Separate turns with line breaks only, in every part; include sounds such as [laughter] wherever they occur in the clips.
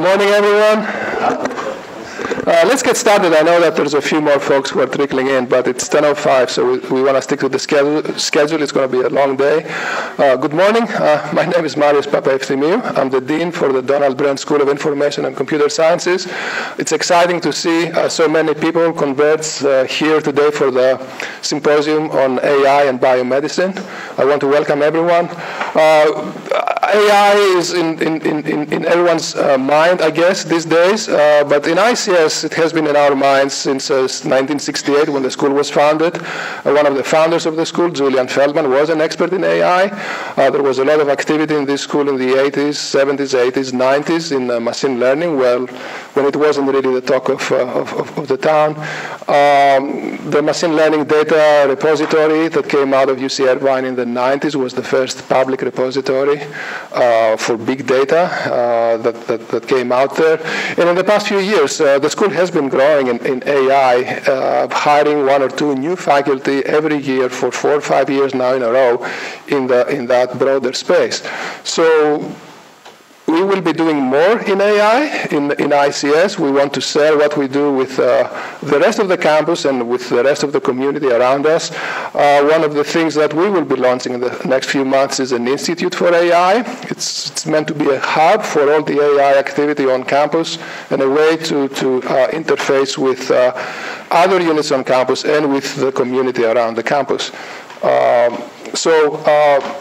morning, everyone. Uh, let's get started. I know that there's a few more folks who are trickling in, but it's 10.05, so we, we want to stick to the schedule. schedule. It's going to be a long day. Uh, good morning. Uh, my name is Marius Papaefthymiou. I'm the Dean for the Donald Bren School of Information and Computer Sciences. It's exciting to see uh, so many people converge uh, here today for the symposium on AI and biomedicine. I want to welcome everyone. Uh, AI is in, in, in, in everyone's uh, mind, I guess, these days. Uh, but in ICS, it has been in our minds since uh, 1968 when the school was founded. Uh, one of the founders of the school, Julian Feldman, was an expert in AI. Uh, there was a lot of activity in this school in the 80s, 70s, 80s, 90s in uh, machine learning, well, when it wasn't really the talk of, of, of, the town. Um, the machine learning data repository that came out of UC Irvine in the 90s was the first public repository uh, for big data uh, that, that, that, came out there. And in the past few years, uh, the school has been growing in, in AI, uh, hiring one or two new faculty every year for four or five years now in a row in, the, in that broader space. So we will be doing more in AI in, in ICS. We want to share what we do with uh, the rest of the campus and with the rest of the community around us. Uh, one of the things that we will be launching in the next few months is an institute for AI. It's, it's meant to be a hub for all the AI activity on campus and a way to, to uh, interface with uh, other units on campus and with the community around the campus. Um, so uh,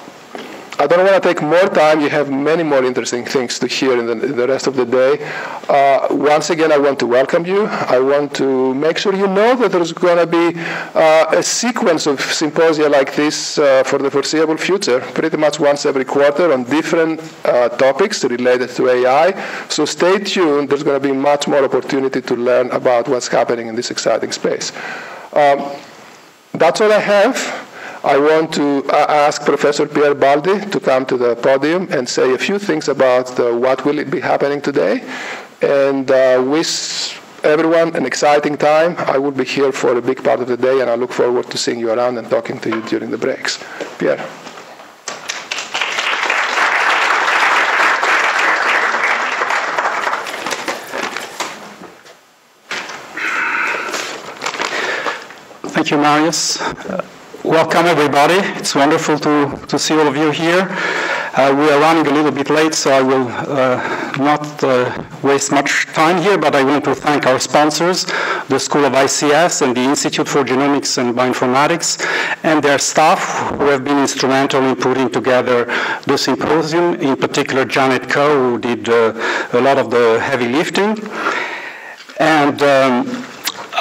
I don't want to take more time. You have many more interesting things to hear in the, in the rest of the day. Uh, once again, I want to welcome you. I want to make sure you know that there's going to be uh, a sequence of symposia like this uh, for the foreseeable future, pretty much once every quarter on different uh, topics related to AI. So stay tuned. There's going to be much more opportunity to learn about what's happening in this exciting space. Um, that's all I have. I want to uh, ask Professor Pierre Baldi to come to the podium and say a few things about what will be happening today. And uh, wish everyone an exciting time. I will be here for a big part of the day, and I look forward to seeing you around and talking to you during the breaks. Pierre.
Thank you, Marius. Welcome, everybody. It's wonderful to, to see all of you here. Uh, we are running a little bit late, so I will uh, not uh, waste much time here, but I want to thank our sponsors, the School of ICS and the Institute for Genomics and Bioinformatics, and their staff who have been instrumental in putting together the symposium, in particular Janet Coe, who did uh, a lot of the heavy lifting. And um,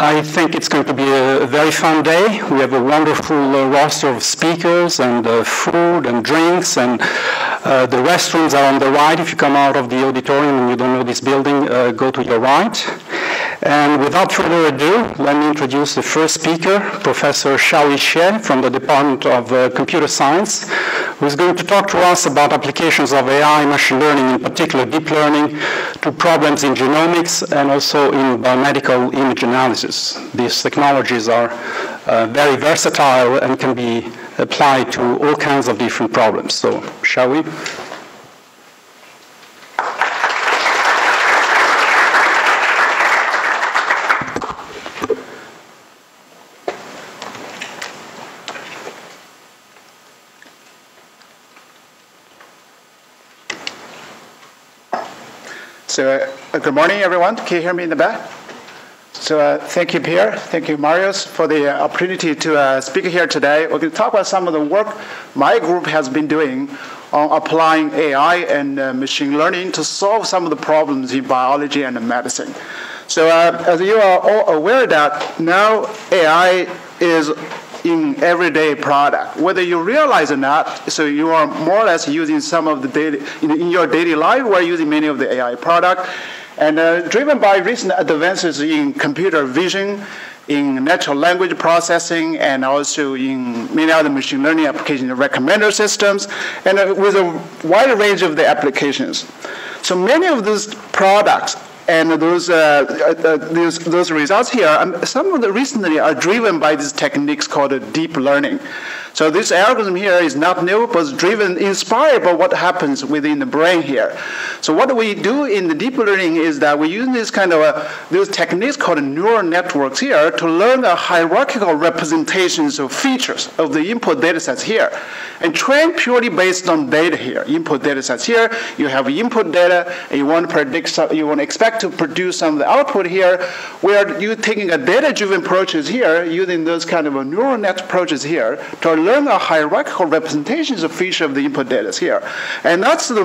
I think it's going to be a very fun day. We have a wonderful uh, roster of speakers and uh, food and drinks, and uh, the restrooms are on the right. If you come out of the auditorium and you don't know this building, uh, go to your right. And without further ado, let me introduce the first speaker, Professor Xiaohui Xie from the Department of uh, Computer Science, who is going to talk to us about applications of AI, machine learning, in particular deep learning, to problems in genomics and also in biomedical image analysis. These technologies are uh, very versatile and can be applied to all kinds of different problems. So, shall we?
So, uh, good morning, everyone. Can you hear me in the back? So, uh, thank you, Pierre. Thank you, Marius, for the opportunity to uh, speak here today. We're going to talk about some of the work my group has been doing on applying AI and uh, machine learning to solve some of the problems in biology and medicine. So, uh, as you are all aware that now AI is in everyday product. Whether you realize or not, so you are more or less using some of the in, in your daily life, we're using many of the AI product. And uh, driven by recent advances in computer vision, in natural language processing, and also in many other machine learning applications, recommender systems, and uh, with a wide range of the applications. So many of these products and those, uh, uh, those, those results here, um, some of the recently are driven by these techniques called deep learning. So this algorithm here is not new, but driven, inspired by what happens within the brain here. So what we do in the deep learning is that we use this kind of a, these techniques called neural networks here to learn the hierarchical representations of features of the input data sets here and train purely based on data here. Input data sets here, you have input data, and you want to predict, some, you want to expect to produce some of the output here, where you're taking a data-driven approaches here, using those kind of neural net approaches here to learn a hierarchical representations of feature of the input data here. And that's the,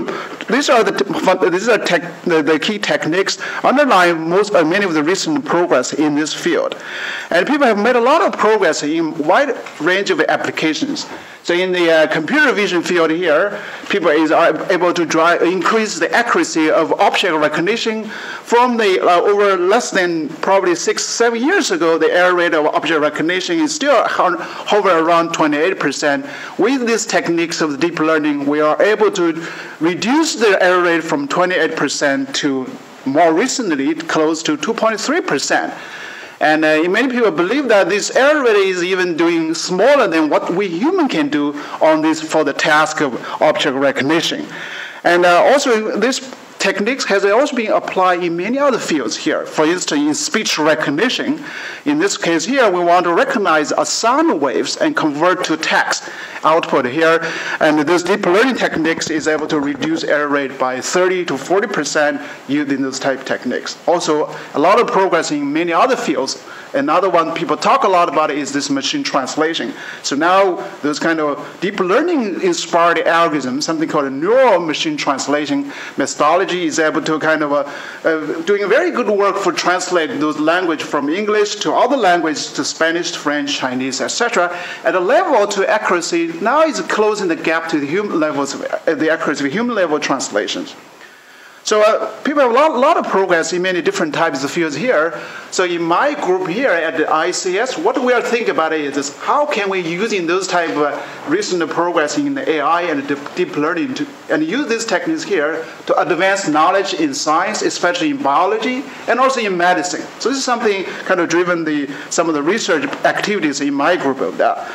these are the, these are tech, the, the, key techniques underlying most, uh, many of the recent progress in this field. And people have made a lot of progress in wide range of applications. So in the uh, computer vision field here, people is, are able to drive, increase the accuracy of object recognition from the uh, over less than probably six, seven years ago, the error rate of object recognition is still hover around 28%. With these techniques of deep learning, we are able to reduce the error rate from 28% to more recently close to 2.3%. And uh, many people believe that this error rate is even doing smaller than what we human can do on this for the task of object recognition. And uh, also, this techniques has also been applied in many other fields here. For instance, in speech recognition, in this case here, we want to recognize a sound waves and convert to text output here. And this deep learning techniques is able to reduce error rate by 30 to 40% using those type techniques. Also, a lot of progress in many other fields Another one people talk a lot about is this machine translation. So now those kind of deep learning inspired algorithms, something called a neural machine translation methodology, is able to kind of uh, uh, doing very good work for translate those language from English to other languages to Spanish, French, Chinese, etc. At a level to accuracy now is closing the gap to the human levels of uh, the accuracy of human level translations. So uh, people have a lot, lot, of progress in many different types of fields here. So in my group here at the ICS, what we are thinking about is, how can we using those type of uh, recent progress in the AI and deep learning to, and use these techniques here to advance knowledge in science, especially in biology and also in medicine. So this is something kind of driven the some of the research activities in my group of that.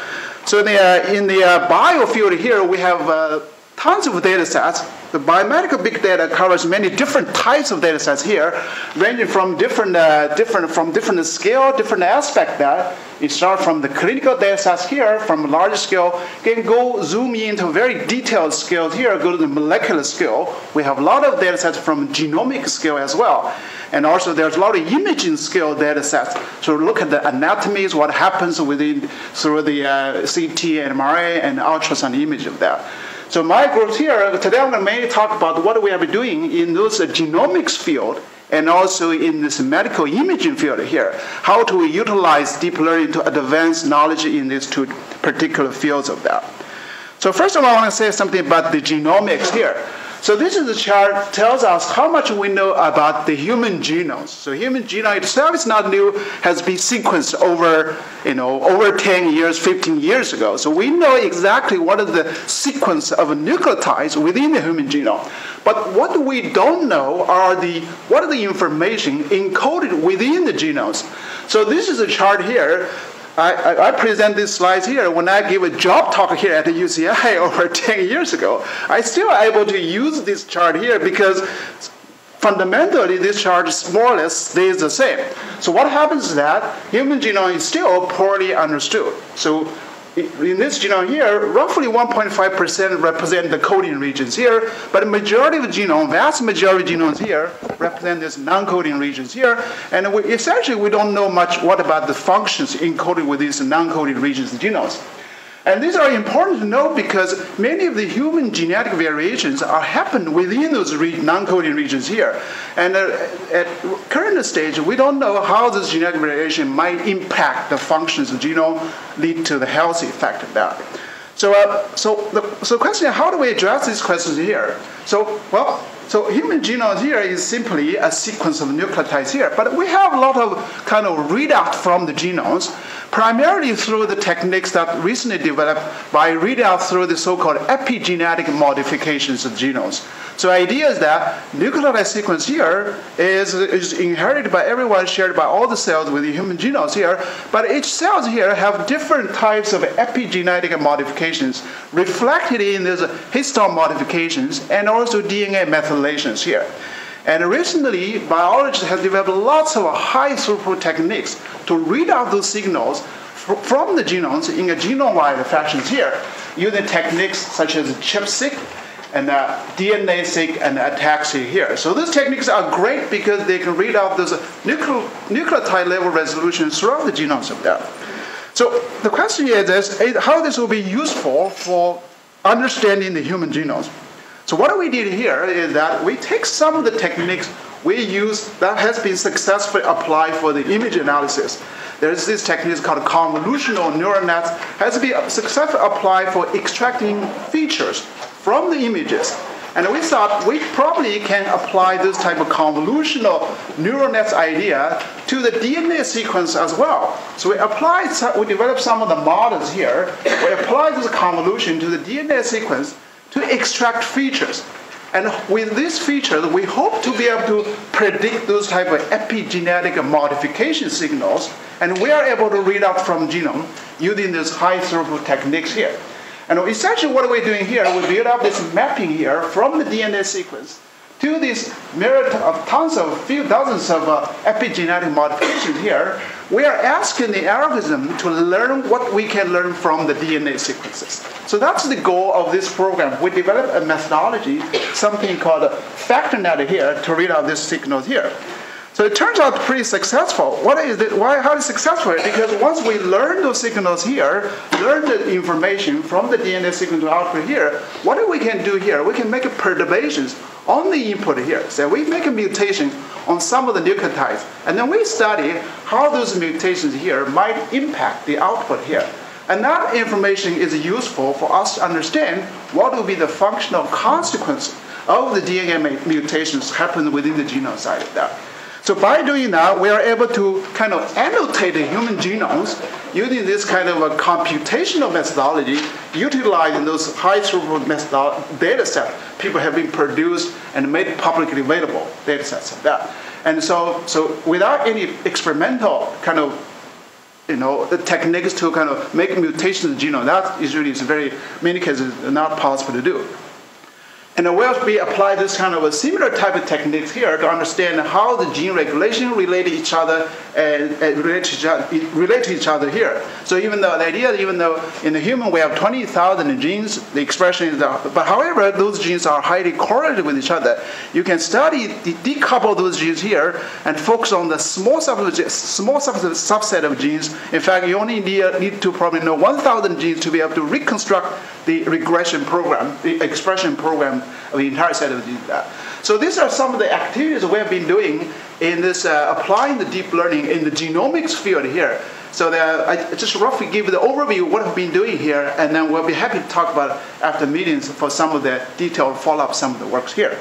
So in the, uh, in the uh, bio field here, we have uh, tons of data sets. The biomedical big data covers many different types of data sets here, ranging from different, uh, different, from different scale, different aspect that. It starts from the clinical data sets here, from large scale, can go zoom into very detailed scales here, go to the molecular scale. We have a lot of data sets from genomic scale as well. And also there's a lot of imaging scale data sets. So look at the anatomies, what happens within through the uh, CT and MRI and ultrasound image of that. So my group here, today I'm going to mainly talk about what we have been doing in those genomics field and also in this medical imaging field here. How do we utilize deep learning to advance knowledge in these two particular fields of that? So first of all, I want to say something about the genomics here. So this is a chart tells us how much we know about the human genome. So human genome itself is not new, has been sequenced over, you know, over 10 years, 15 years ago. So we know exactly what is the sequence of nucleotides within the human genome. But what we don't know are the what are the information encoded within the genomes. So this is a chart here I, I, present these slides here when I give a job talk here at the UCI [laughs] over 10 years ago. I still able to use this chart here because fundamentally this chart is more or less stays the same. So what happens is that human genome is still poorly understood. So in this genome here, roughly 1.5% represent the coding regions here, but the majority of the genome, vast majority of genomes here, represent these non-coding regions here, and we, essentially we don't know much what about the functions encoded with these non-coding regions of genomes. And these are important to know because many of the human genetic variations are happen within those non-coding regions here. And uh, at current stage, we don't know how this genetic variation might impact the functions of the genome, lead to the health effect of that. So, uh, so the so question: is How do we address these questions here? So, well, so human genome here is simply a sequence of nucleotides here, but we have a lot of kind of readout from the genomes. primarily through the techniques that recently developed by readout through the so-called epigenetic modifications of genomes. So idea is that nucleotide sequence here is, is inherited by everyone, shared by all the cells with the human genomes here, but each cells here have different types of epigenetic modifications reflected in these histone modifications and also DNA here. And recently, biologists have developed lots of high throughput techniques to read out those signals from the genomes in a genome-wide fashion here, using techniques such as ChIP-seq and uh, DNase-seq and ATAC-seq here. So these techniques are great because they can read out those nucleotide level resolutions throughout the genomes of them. So the question is, is how this will be useful for understanding the human genomes. So what we did here is that we take some of the techniques we use that has been successfully applied for the image analysis. There's this technique called convolutional neural nets has been successfully applied for extracting features from the images. And we thought we probably can apply this type of convolutional neural nets idea to the DNA sequence as well. So we applied, we developed some of the models here. We applied this convolution to the DNA sequence to extract features. And with these features, we hope to be able to predict those type of epigenetic modification signals, and we are able to read out from genome using these high throughput techniques here. And essentially what we're doing here, we build up this mapping here from the DNA sequence to this myriad of tons of few dozens of uh, epigenetic modifications here, we are asking the algorithm to learn what we can learn from the DNA sequences. So that's the goal of this program. We developed a methodology, something called FactorNet here, to read out these signals here. So it turns out pretty successful. What is it? Why? How is it successful? Because once we learn those signals here, learn the information from the DNA sequence output here, what we can do here? We can make perturbations on the input here. So we make a mutation on some of the nucleotides, and then we study how those mutations here might impact the output here. And that information is useful for us to understand what will be the functional consequence of the DNA mutations happen within the genome side of that. So by doing that, we are able to kind of annotate the human genomes using this kind of a computational methodology, utilizing those high throughput data sets people have been produced and made publicly available data sets of that. And so, so without any experimental kind of you know, the techniques to kind of make mutations in the genome, that usually is very, many cases, not possible to do. And will we apply this kind of a similar type of techniques here to understand how the gene regulation relate to each other and, and relate, to each other, relate to each other here. So even though the idea, even though in the human we have 20,000 genes, the expression is that, but however those genes are highly correlated with each other, you can study, de decouple those genes here and focus on the small, subset, small subset of genes. In fact, you only need, need to probably know 1,000 genes to be able to reconstruct the regression program, the expression program of the entire set of these. Uh, so these are some of the activities we have been doing in this uh, applying the deep learning in the genomics field here. So I just roughly give the overview of what we've been doing here, and then we'll be happy to talk about after meetings for some of the detailed follow-up some of the works here.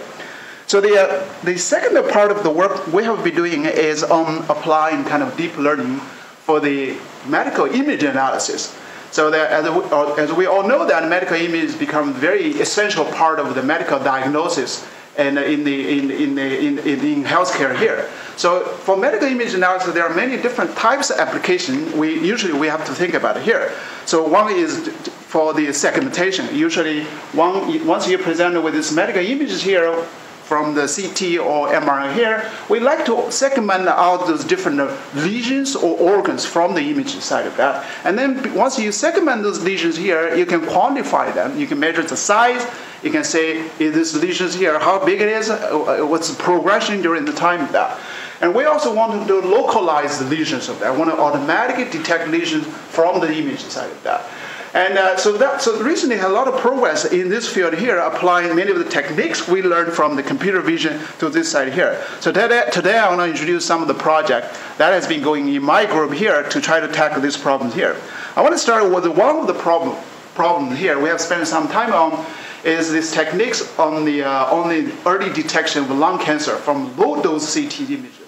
So the, uh, the second part of the work we have been doing is on applying kind of deep learning for the medical image analysis. So that as, we, uh, as we all know that medical images become very essential part of the medical diagnosis and in the in in the in, in, healthcare here. So for medical image analysis, there are many different types of application. We usually we have to think about here. So one is for the segmentation. Usually, one once you're presented with these medical images here, from the CT or MRI here, we like to segment out those different lesions or organs from the image side of that. And then once you segment those lesions here, you can quantify them. You can measure the size. You can say, is this lesions here, how big it is, uh, what's the progression during the time of that. And we also want to localize the lesions of that. I want to automatically detect lesions from the image side of that. And uh, so, that, so recently a lot of progress in this field here, applying many of the techniques we learned from the computer vision to this side here. So today, today I want to introduce some of the project that has been going in my group here to try to tackle these problems here. I want to start with one of the problem, problems here we have spent some time on is these techniques on the, uh, on the early detection of lung cancer from low dose CT images.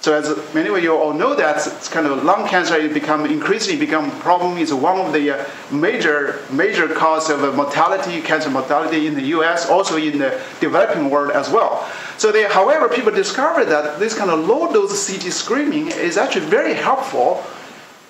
So as many of you all know that it's kind of lung cancer it become increasingly become problem is one of the uh, major major cause of uh, mortality, cancer mortality in the U.S. also in the developing world as well. So they, however, people discovered that this kind of low dose CT screening is actually very helpful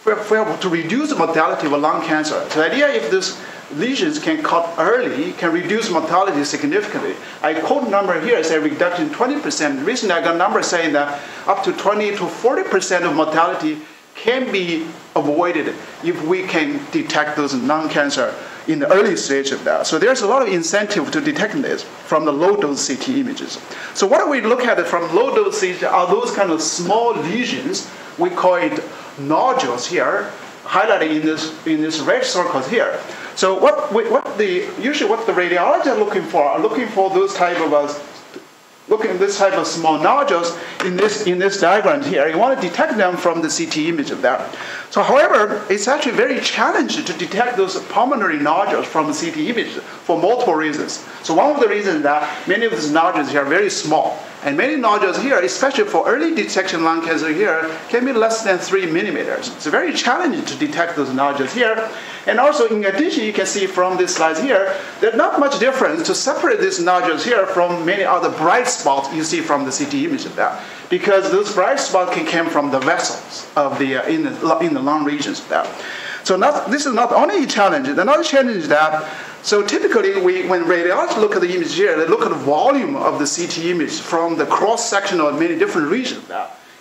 for, for to reduce the mortality of lung cancer. So the idea if this lesions can caught early can reduce mortality significantly. I quote number here is a reduction 20%. Recently I got number saying that up to 20 to 40% of mortality can be avoided if we can detect those lung cancer in the early stage of that. So there's a lot of incentive to detect this from the low dose CT images. So what do we look at from low dose CT are those kind of small lesions. We call it nodules here, highlighted in this in this red circles here. So what, what the, usually what the radiologists are looking for are looking for those type of uh, looking at this type of small nodules in this in this diagram here. You want to detect them from the CT image of that. So, however, it's actually very challenging to detect those pulmonary nodules from the CT image for multiple reasons. So, one of the reasons that many of these nodules here are very small. And many nodules here, especially for early detection lung cancer here, can be less than three millimeters. It's very challenging to detect those nodules here. And also, in addition, you can see from these slides here, there's not much difference to separate these nodules here from many other bright spots you see from the CT image of that. Because those bright spots can come from the vessels of the, uh, in, the, in the lung regions of that. So not, this is not only a challenge. Another challenge is that, so typically we, when radiologists look at the image here, they look at the volume of the CT image from the cross-section of many different regions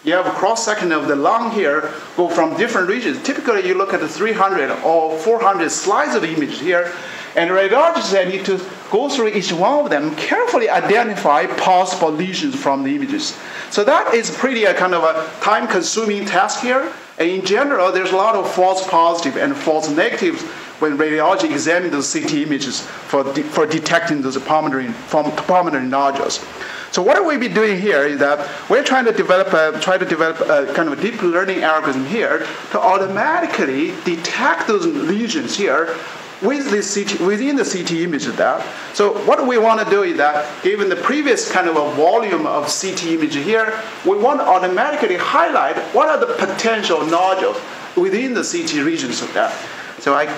you have a cross section of the lung here go from different regions. Typically, you look at the 300 or 400 slides of the image here, and radiologists need to go through each one of them, carefully identify possible lesions from the images. So that is pretty a kind of a time-consuming task here. And in general, there's a lot of false positive and false negatives when radiology examines those CT images for, de for detecting those pulmonary, pulmonary nodules. So what we be doing here is that we're trying to develop a, try to develop a kind of a deep learning algorithm here to automatically detect those lesions here with the CT, within the CT image of that. So what we want to do is that, given the previous kind of a volume of CT image here, we want to automatically highlight what are the potential nodules within the CT regions of that. So I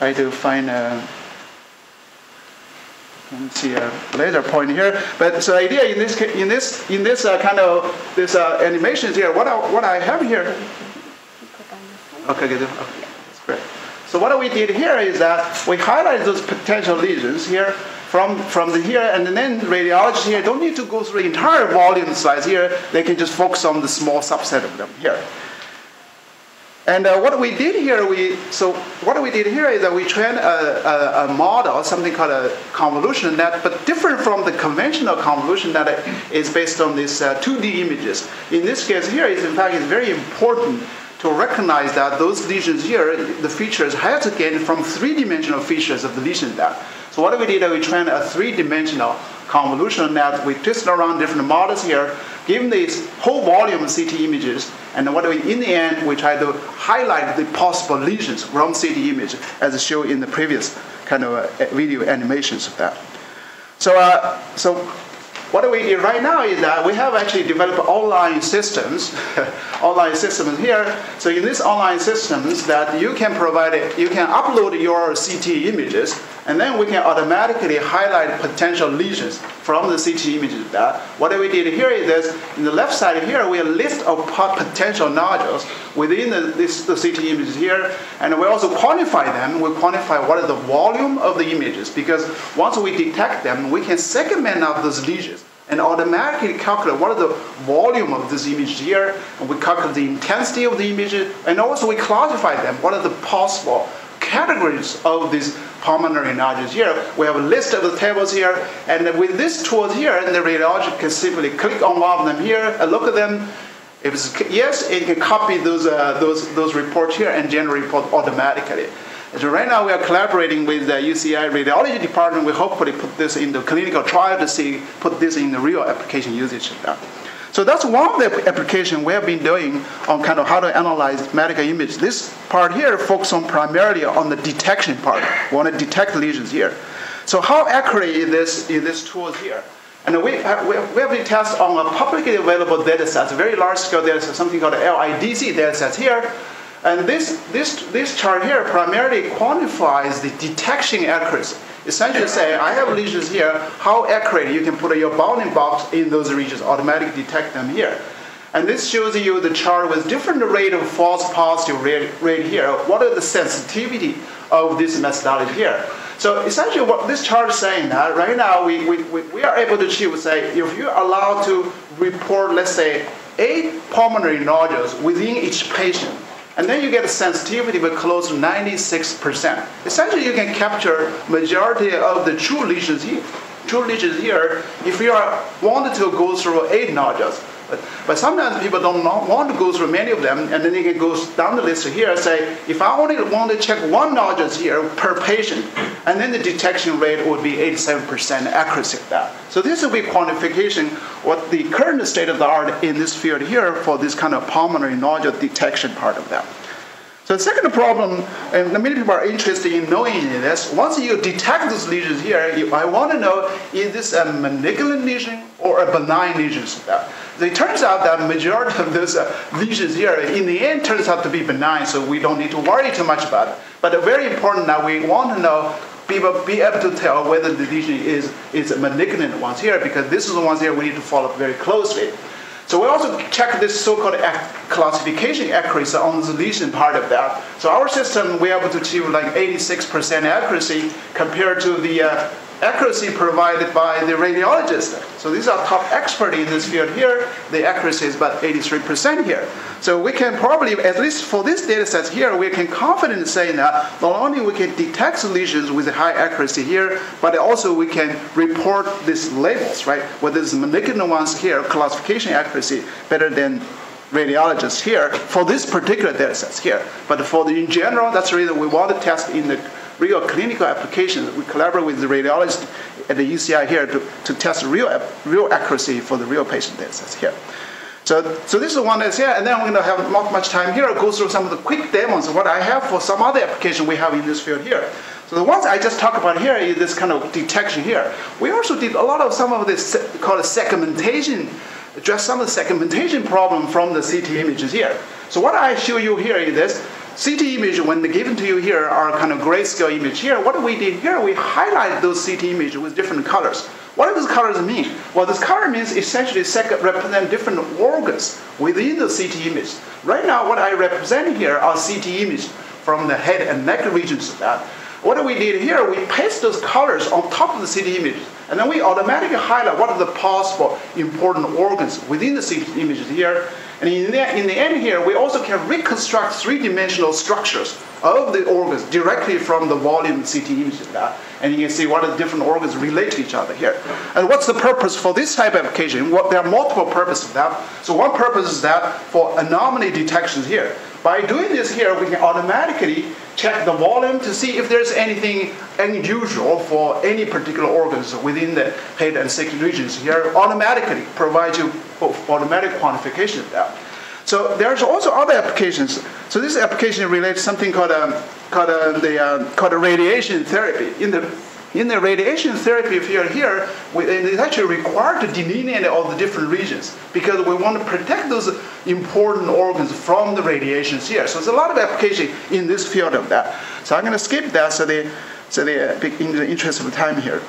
try to find a let me see a later point here. But so the idea in this in this in this uh, kind of this uh, animations here, what I, what I have here. Okay, good. Okay, great. So what we did here is that we highlight those potential lesions here from, from the here, and then radiologists here don't need to go through the entire volume slides here. They can just focus on the small subset of them here. And uh, what we did here, we so what we did here is that we trained a, a, a, model, something called a convolution net, but different from the conventional convolution net is based on these uh, 2D images. In this case here, is in fact, it's very important to recognize that those lesions here, the features have to get from three-dimensional features of the lesion there. So what we did, that we trained a three-dimensional convolutional net. We twisted around different models here, given these whole volume of CT images, and what we, in the end, we try to highlight the possible lesions from CT image, as shown in the previous kind of uh, video animations of that. So, uh, so what we do right now is that we have actually developed online systems, [laughs] online systems here. So in these online systems that you can provide, you can upload your CT images, and then we can automatically highlight potential lesions from the CT images. That what we did here is this, in the left side here, we have a list of potential nodules within the, this, the CT images here, and we also quantify them. We quantify what is the volume of the images, because once we detect them, we can segment out those lesions and automatically calculate what is the volume of this image here, and we calculate the intensity of the image, and also we classify them. What are the possible categories of these pulmonary nodules here? We have a list of the tables here, and with this tool here, the radiologist can simply click on one of them here and look at them. If it's yes, it can copy those, uh, those, those reports here and generate report automatically. So right now we are collaborating with the UCI radiology department. We hopefully put this in the clinical trial to see, put this in the real application usage. So that's one of the application we have been doing on kind of how to analyze medical image. This part here focuses on primarily on the detection part. We want to detect lesions here. So how accurate is this, is this tool here? And we we have been tested on a publicly available data set, a very large scale data set, something called the LIDC data set here. And this, this, this chart here primarily quantifies the detection accuracy. Essentially say, I have lesions here, how accurate you can put your bounding box in those regions, automatically detect them here. And this shows you the chart with different rate of false positive rate, rate here. What are the sensitivity of this methodology here? So essentially what this chart is saying that right now we, we, we are able to achieve, say, if you're allowed to report, let's say, eight pulmonary nodules within each patient, and then you get a sensitivity of close to 96%. Essentially, you can capture majority of the true lesions here. True lesions here, if you are wanted to go through eight nodules, but, sometimes people don't want to go through many of them, and then they can go down the list here and say, if I only want to check one nodules here per patient, and then the detection rate would be 87% accuracy of that. So this will be quantification, what the current state of the art in this field here for this kind of pulmonary nodule detection part of that. So the second problem, and many people are interested in knowing this, once you detect those lesions here, I want to know, is this a malignant lesion or a benign lesion? It turns out that majority of those uh, lesions here, in the end, turns out to be benign, so we don't need to worry too much about it. But very important that we want to know be able, be able to tell whether the lesion is, is malignant ones here, because this is the ones here we need to follow up very closely. So we also check this so-called classification accuracy on the lesion part of that. So our system, we're able to achieve like 86% accuracy compared to the uh, accuracy provided by the radiologist. So these are top expert in this field here. The accuracy is about 83% here. So we can probably, at least for this data set here, we can confidently say that not only we can detect lesions with high accuracy here, but also we can report these labels, right? Whether it's malignant ones here, classification accuracy better than radiologists here for this particular data sets here. But for the, in general, that's the reason we want to test in the real clinical applications. We collaborate with the radiologist at the UCI here to, to test real, real accuracy for the real patient data here. So, so this is the one that's here, and then we're going to have not much time here. I'll go through some of the quick demos of what I have for some other application we have in this field here. So the ones I just talked about here is this kind of detection here. We also did a lot of some of this called segmentation, address some of the segmentation problem from the CT images here. So what I show you here is this. CT image, when given to you here, are kind of grayscale image here. What we did here, we highlight those CT images with different colors. What do those colors mean? Well, this color means essentially represent different organs within the CT image. Right now, what I represent here are CT images from the head and neck regions. What we did here, we paste those colors on top of the CT image, and then we automatically highlight what are the possible important organs within the CT images here, and in the, in the end here, we also can reconstruct three-dimensional structures of the organs directly from the volume CT image of that. And you can see what the different organs relate to each other here. And what's the purpose for this type of application? Well, there are multiple purposes of that. So one purpose is that for anomaly detections here. By doing this here, we can automatically check the volume to see if there's anything unusual for any particular organs within the head and neck regions here, automatically provide you automatic quantification of that. So there's also other applications. So this application relates to something called, um, called, uh, the, uh, called radiation therapy. In the in the radiation therapy field here, we, it's actually required to delineate all the different regions because we want to protect those important organs from the radiations here. So there's a lot of application in this field of that. So I'm going to skip that so they, so they, uh, in the interest of time here.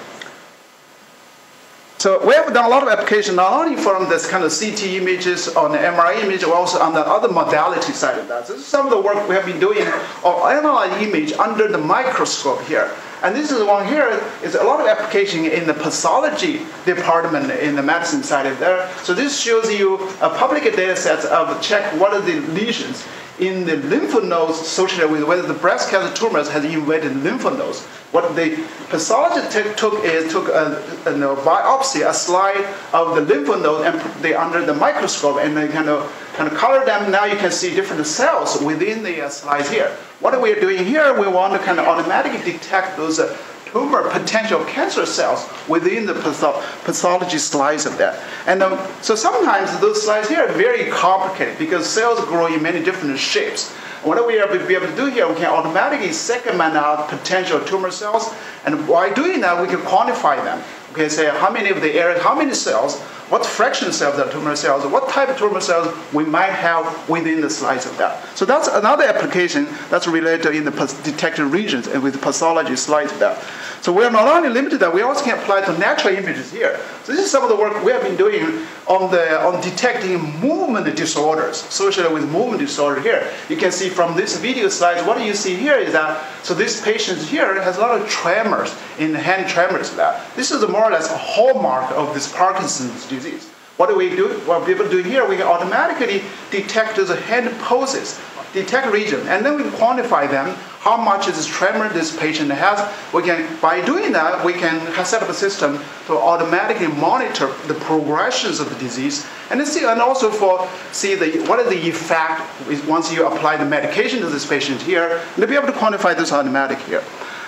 So we have done a lot of application not only from this kind of CT images on the MRI image, but also on the other modality side of that. So this is some of the work we have been doing on analyze image under the microscope here. And this is the one here is a lot of application in the pathology department in the medicine side of there. So this shows you a public data set of check what are the lesions in the lymph nodes associated with whether the breast cancer tumors has invaded lymph nodes. What the pathologist took is took a, a, a, biopsy, a slide of the lymph node, and put they under the microscope, and they kind of kind of color them. Now you can see different cells within the uh, slides here. What we're doing here, we want to kind of automatically detect those uh, tumor potential cancer cells within the pathology slice of that. And um, so sometimes those slides here are very complicated because cells grow in many different shapes. What we are be able to do here, we can automatically segment out potential tumor cells, and by doing that, we can quantify them. Okay, say how many of the areas, how many cells, what fraction of cells are tumor cells, what type of tumor cells we might have within the slice of that. So that's another application that's related in the detected regions and with pathology slice of that. So we are not only limited that, we also can apply to natural images here. So this is some of the work we have been doing on, the, on detecting movement disorders associated with movement disorder here. You can see from this video slide, what you see here is that, so this patient here has a lot of tremors in the hand tremors. That This is more or less a hallmark of this Parkinson's disease. What do we do? What people do here, we can automatically detect the hand poses, detect region, and then we quantify them how much is this tremor this patient has. We can, by doing that, we can set up a system to automatically monitor the progressions of the disease, and see, and also for see the what is the effect once you apply the medication to this patient here, and to be able to quantify this automatic here.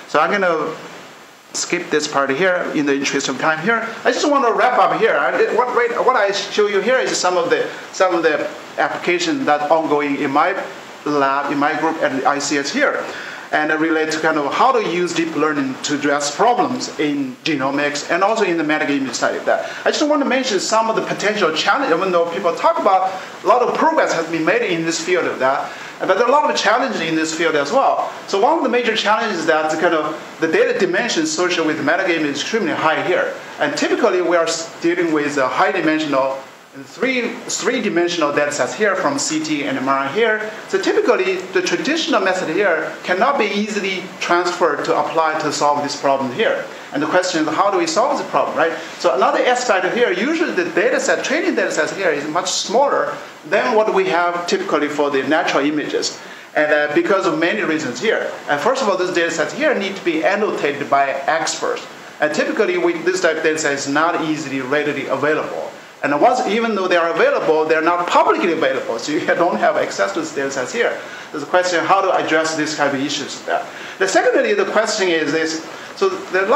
So I'm going to skip this part here in the interest of time here. I just want to wrap up here. What, what I show you here is some of the some of the application that ongoing in my lab, in my group at the ICS here. And it relates to kind of how to use deep learning to address problems in genomics and also in the medical image side of that. I just want to mention some of the potential challenges, even though people talk about a lot of progress has been made in this field of that. But there are a lot of challenges in this field as well. So one of the major challenges is that kind of the data dimension associated with image is extremely high here. And typically we are dealing with a high dimensional three, three-dimensional data sets here from CT and MRI here. So typically, the traditional method here cannot be easily transferred to apply to solve this problem here. And the question is, how do we solve the problem, right? So another aspect here, usually the data set, training data sets here is much smaller than what we have typically for the natural images. And uh, because of many reasons here. And first of all, these data sets here need to be annotated by experts. And typically, we, this type of data set is not easily readily available. And once, even though they are available, they're not publicly available, so you [laughs] don't have access to the data sets here. There's a question how to address these kind of issues. There. The secondly, the question is this, so there's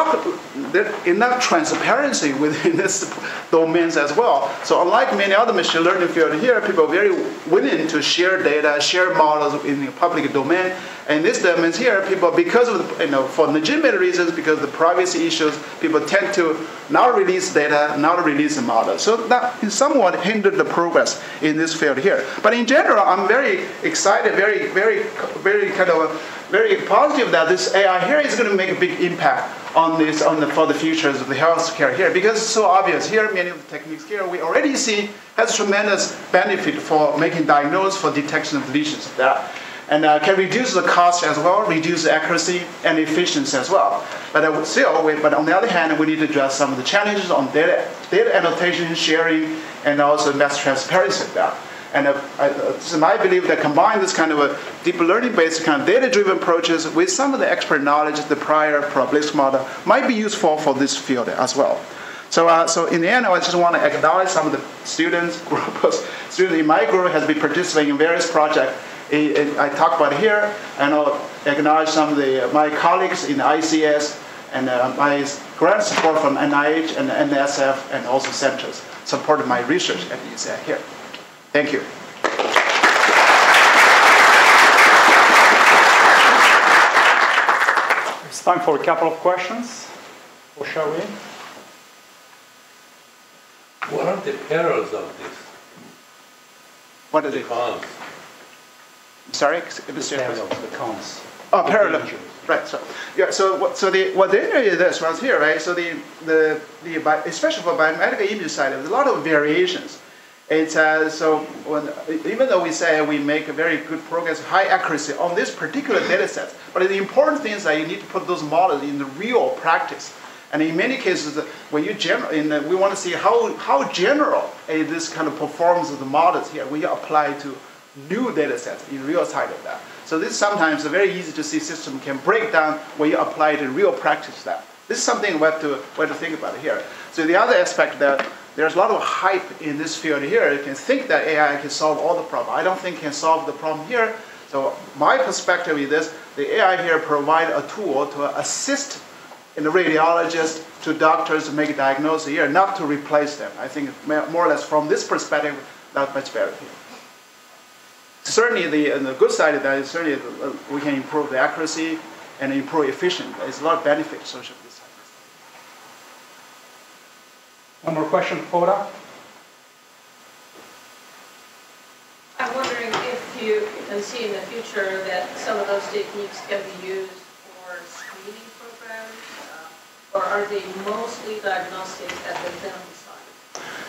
there's enough transparency within [laughs] these domains as well. So unlike many other machine learning fields here, people are very willing to share data, share models in the public domain, and this means here, people, because of, the, you know, for legitimate reasons, because of the privacy issues, people tend to not release data, not release the model. So that somewhat hindered the progress in this field here. But in general, I'm very excited, very, very, very kind of very positive that this AI here is going to make a big impact on this on the, for the futures of the healthcare here because it's so obvious here many of the techniques here we already see has tremendous benefit for making diagnosis for detection of lesions that and uh, can reduce the cost as well, reduce the accuracy and efficiency as well. But uh, still, we, but on the other hand, we need to address some of the challenges on data, data annotation, sharing, and also mass transparency of that. And uh, I, uh, my belief that combine this kind of a deep learning-based kind of data-driven approaches with some of the expert knowledge, the prior probabilistic model, might be useful for this field as well. So, uh, so in the end, I just want to acknowledge some of the students, [laughs] group of students in my group has been participating in various projects I talk about here, and I'll acknowledge some of the, my colleagues in the ICS and uh, my grant support from NIH and NSF and also centers supported my research at UCI here. Thank you.
It's time for a couple of questions. Or shall we?
What are the perils of this?
What are the
cons?
Sorry,
parallel, the cons.
Oh, parallel. Right. So yeah. So what? So the what the internet is this runs here, right? So the the the especially for biomedical image side, there's a lot of variations. It's uh, so when, even though we say we make a very good progress, high accuracy on this particular data set, but the important thing is that you need to put those models in the real practice. And in many cases, when you general, in the, we want to see how how general uh, this kind of performance of the models here we apply to new data sets in real time of that. So this is sometimes a very easy to see system can break down when you apply it in real practice that. This is something we have to, we have to think about here. So the other aspect that there's a lot of hype in this field here. You can think that AI can solve all the problem. I don't think can solve the problem here. So my perspective is this, the AI here provide a tool to assist in the radiologist to doctors to make a diagnosis here, not to replace them. I think more or less from this perspective, not much better here certainly the, the good side of that is certainly uh, we can improve the accuracy and improve efficiency. There's a lot of benefit associated with this.
One more question, Hoda?
I'm wondering if you can see in the future that some of those techniques can be used for screening programs, uh, or are they mostly diagnostics at the clinical side?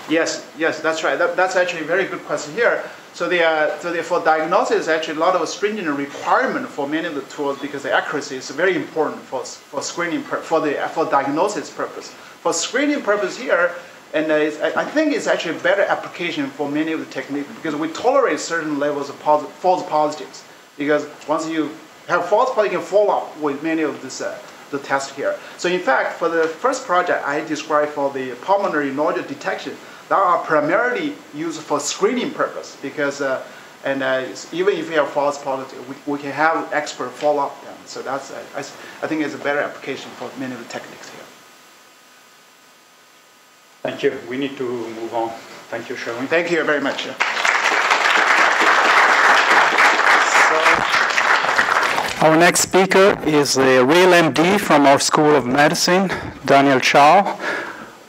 Yes, yes, that's right. That, that's actually a very good question here. So, the, uh, so the, for diagnosis, actually a lot of stringent requirement for many of the tools because the accuracy is very important for, for screening for the for diagnosis purpose. For screening purpose here, and uh, I think it's actually a better application for many of the techniques because we tolerate certain levels of false positives. Because once you have false positives, you can follow up with many of this, uh, the tests here. So in fact, for the first project I described for the pulmonary nodule detection, that are primarily used for screening purpose because uh, and uh, even if you have false positive, we, we can have expert follow up them. So that's uh, I, I think it's a better application for many of the techniques here.
Thank you. We need to move on. Thank you, Sherwin.
Thank you very much.
Our next speaker is a real MD from our School of Medicine, Daniel Chow,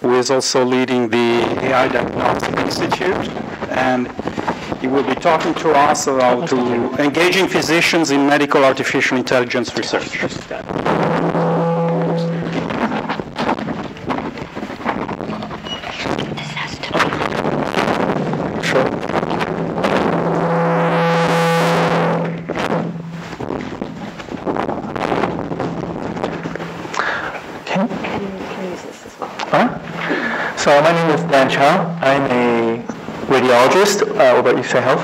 who is also leading the AI Diagnostic Institute. And he will be talking to us about to engaging physicians in medical artificial intelligence research.
So my name is Dan Chow. I'm a radiologist uh, over at UCI Health,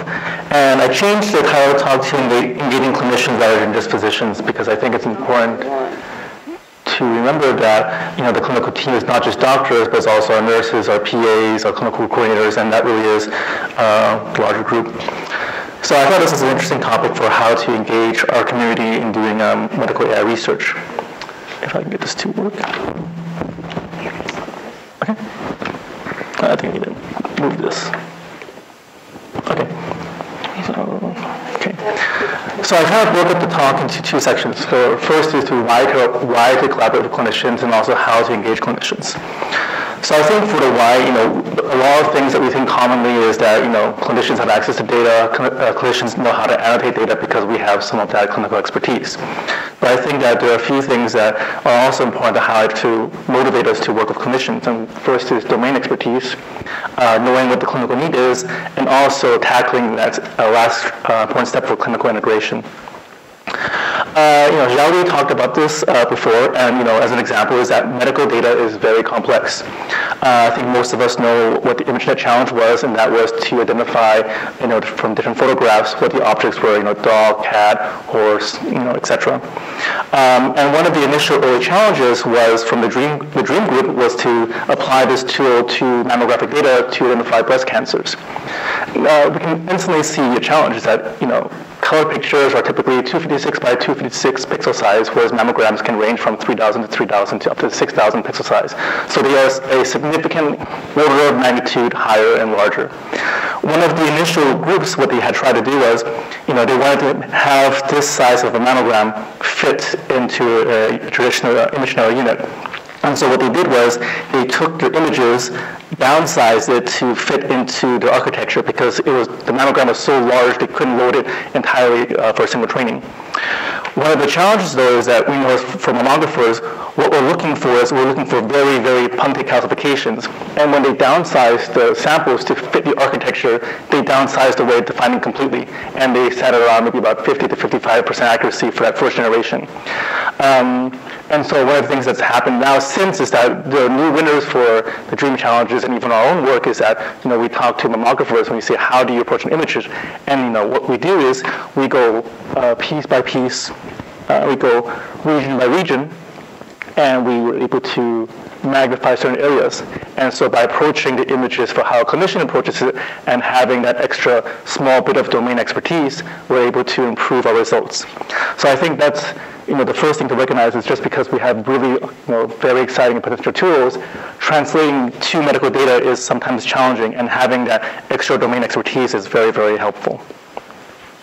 and I changed the title talk to engaging clinicians rather than just physicians because I think it's important to remember that you know the clinical team is not just doctors, but it's also our nurses, our PAs, our clinical coordinators, and that really is uh, a larger group. So I thought this was an interesting topic for how to engage our community in doing um, medical AI research. If I can get this to work. Okay. I think I need to move this. Okay. So, okay. So I kind of broke up the talk into two sections. So first is to why to, why to collaborate with clinicians and also how to engage clinicians. So I think for the why, you know, a lot of things that we think commonly is that, you know, clinicians have access to data, uh, clinicians know how to annotate data because we have some of that clinical expertise. But I think that there are a few things that are also important to highlight to motivate us to work with clinicians. And first is domain expertise, uh, knowing what the clinical need is, and also tackling that uh, last uh, important step for clinical integration. Uh, you know, Xiaoli talked about this uh, before, and you know, as an example, is that medical data is very complex. Uh, I think most of us know what the ImageNet challenge was, and that was to identify, you know, from different photographs what the objects were, you know, dog, cat, horse, you know, etc. Um, and one of the initial early challenges was from the Dream, the Dream group was to apply this tool to mammographic data to identify breast cancers. Uh, we can instantly see the challenge is that, you know, color pictures are typically 256 by 256 pixel size, whereas mammograms can range from 3,000 to 3,000 to up to 6,000 pixel size. So they are a significant order of magnitude higher and larger. One of the initial groups, what they had tried to do was, you know, they wanted to have this size of a mammogram fit into a traditional ImageNet. And so what they did was they took the images, downsized it to fit into the architecture because it was the mammogram was so large they couldn't load it entirely uh, for a single training. One of the challenges though is that we know for mammographers, what we're looking for is we're looking for very, very punctate calcifications. And when they downsize the samples to fit the architecture, they downsized the way to finding completely. And they set around maybe about 50 to 55% accuracy for that first generation. Um, and so one of the things that's happened now since is that the new winners for the Dream Challenges and even our own work is that, you know, we talk to mammographers and we say, how do you approach an image? And, you know, what we do is we go uh, piece by piece, uh, we go region by region, and we were able to magnify certain areas. And so by approaching the images for how a clinician approaches it and having that extra small bit of domain expertise, we're able to improve our results. So I think that's you know, the first thing to recognize is just because we have really you know, very exciting potential tools, translating to medical data is sometimes challenging, and having that extra domain expertise is very, very helpful.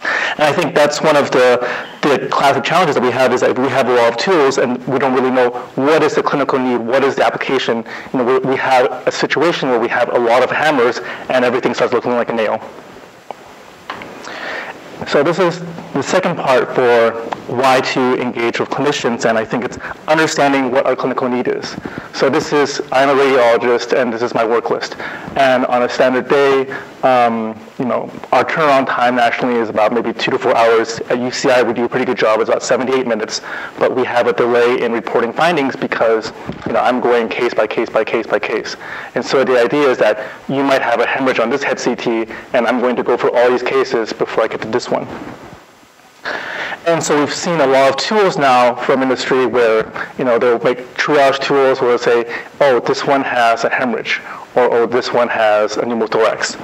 And I think that's one of the, the classic challenges that we have is that we have a lot of tools and we don't really know what is the clinical need, what is the application. You know, we, we have a situation where we have a lot of hammers and everything starts looking like a nail. So this is the second part for why to engage with clinicians, and I think it's understanding what our clinical need is. So this is, I'm a radiologist, and this is my work list. And on a standard day, um, you know, our turnaround time nationally is about maybe two to four hours. At UCI, we do a pretty good job. It's about 78 minutes, but we have a delay in reporting findings because, you know, I'm going case by case by case by case. And so the idea is that you might have a hemorrhage on this head CT, and I'm going to go for all these cases before I get to this one. And so we've seen a lot of tools now from industry where, you know, they'll make triage tools where they'll say, oh, this one has a hemorrhage, or oh, this one has a pneumothorax.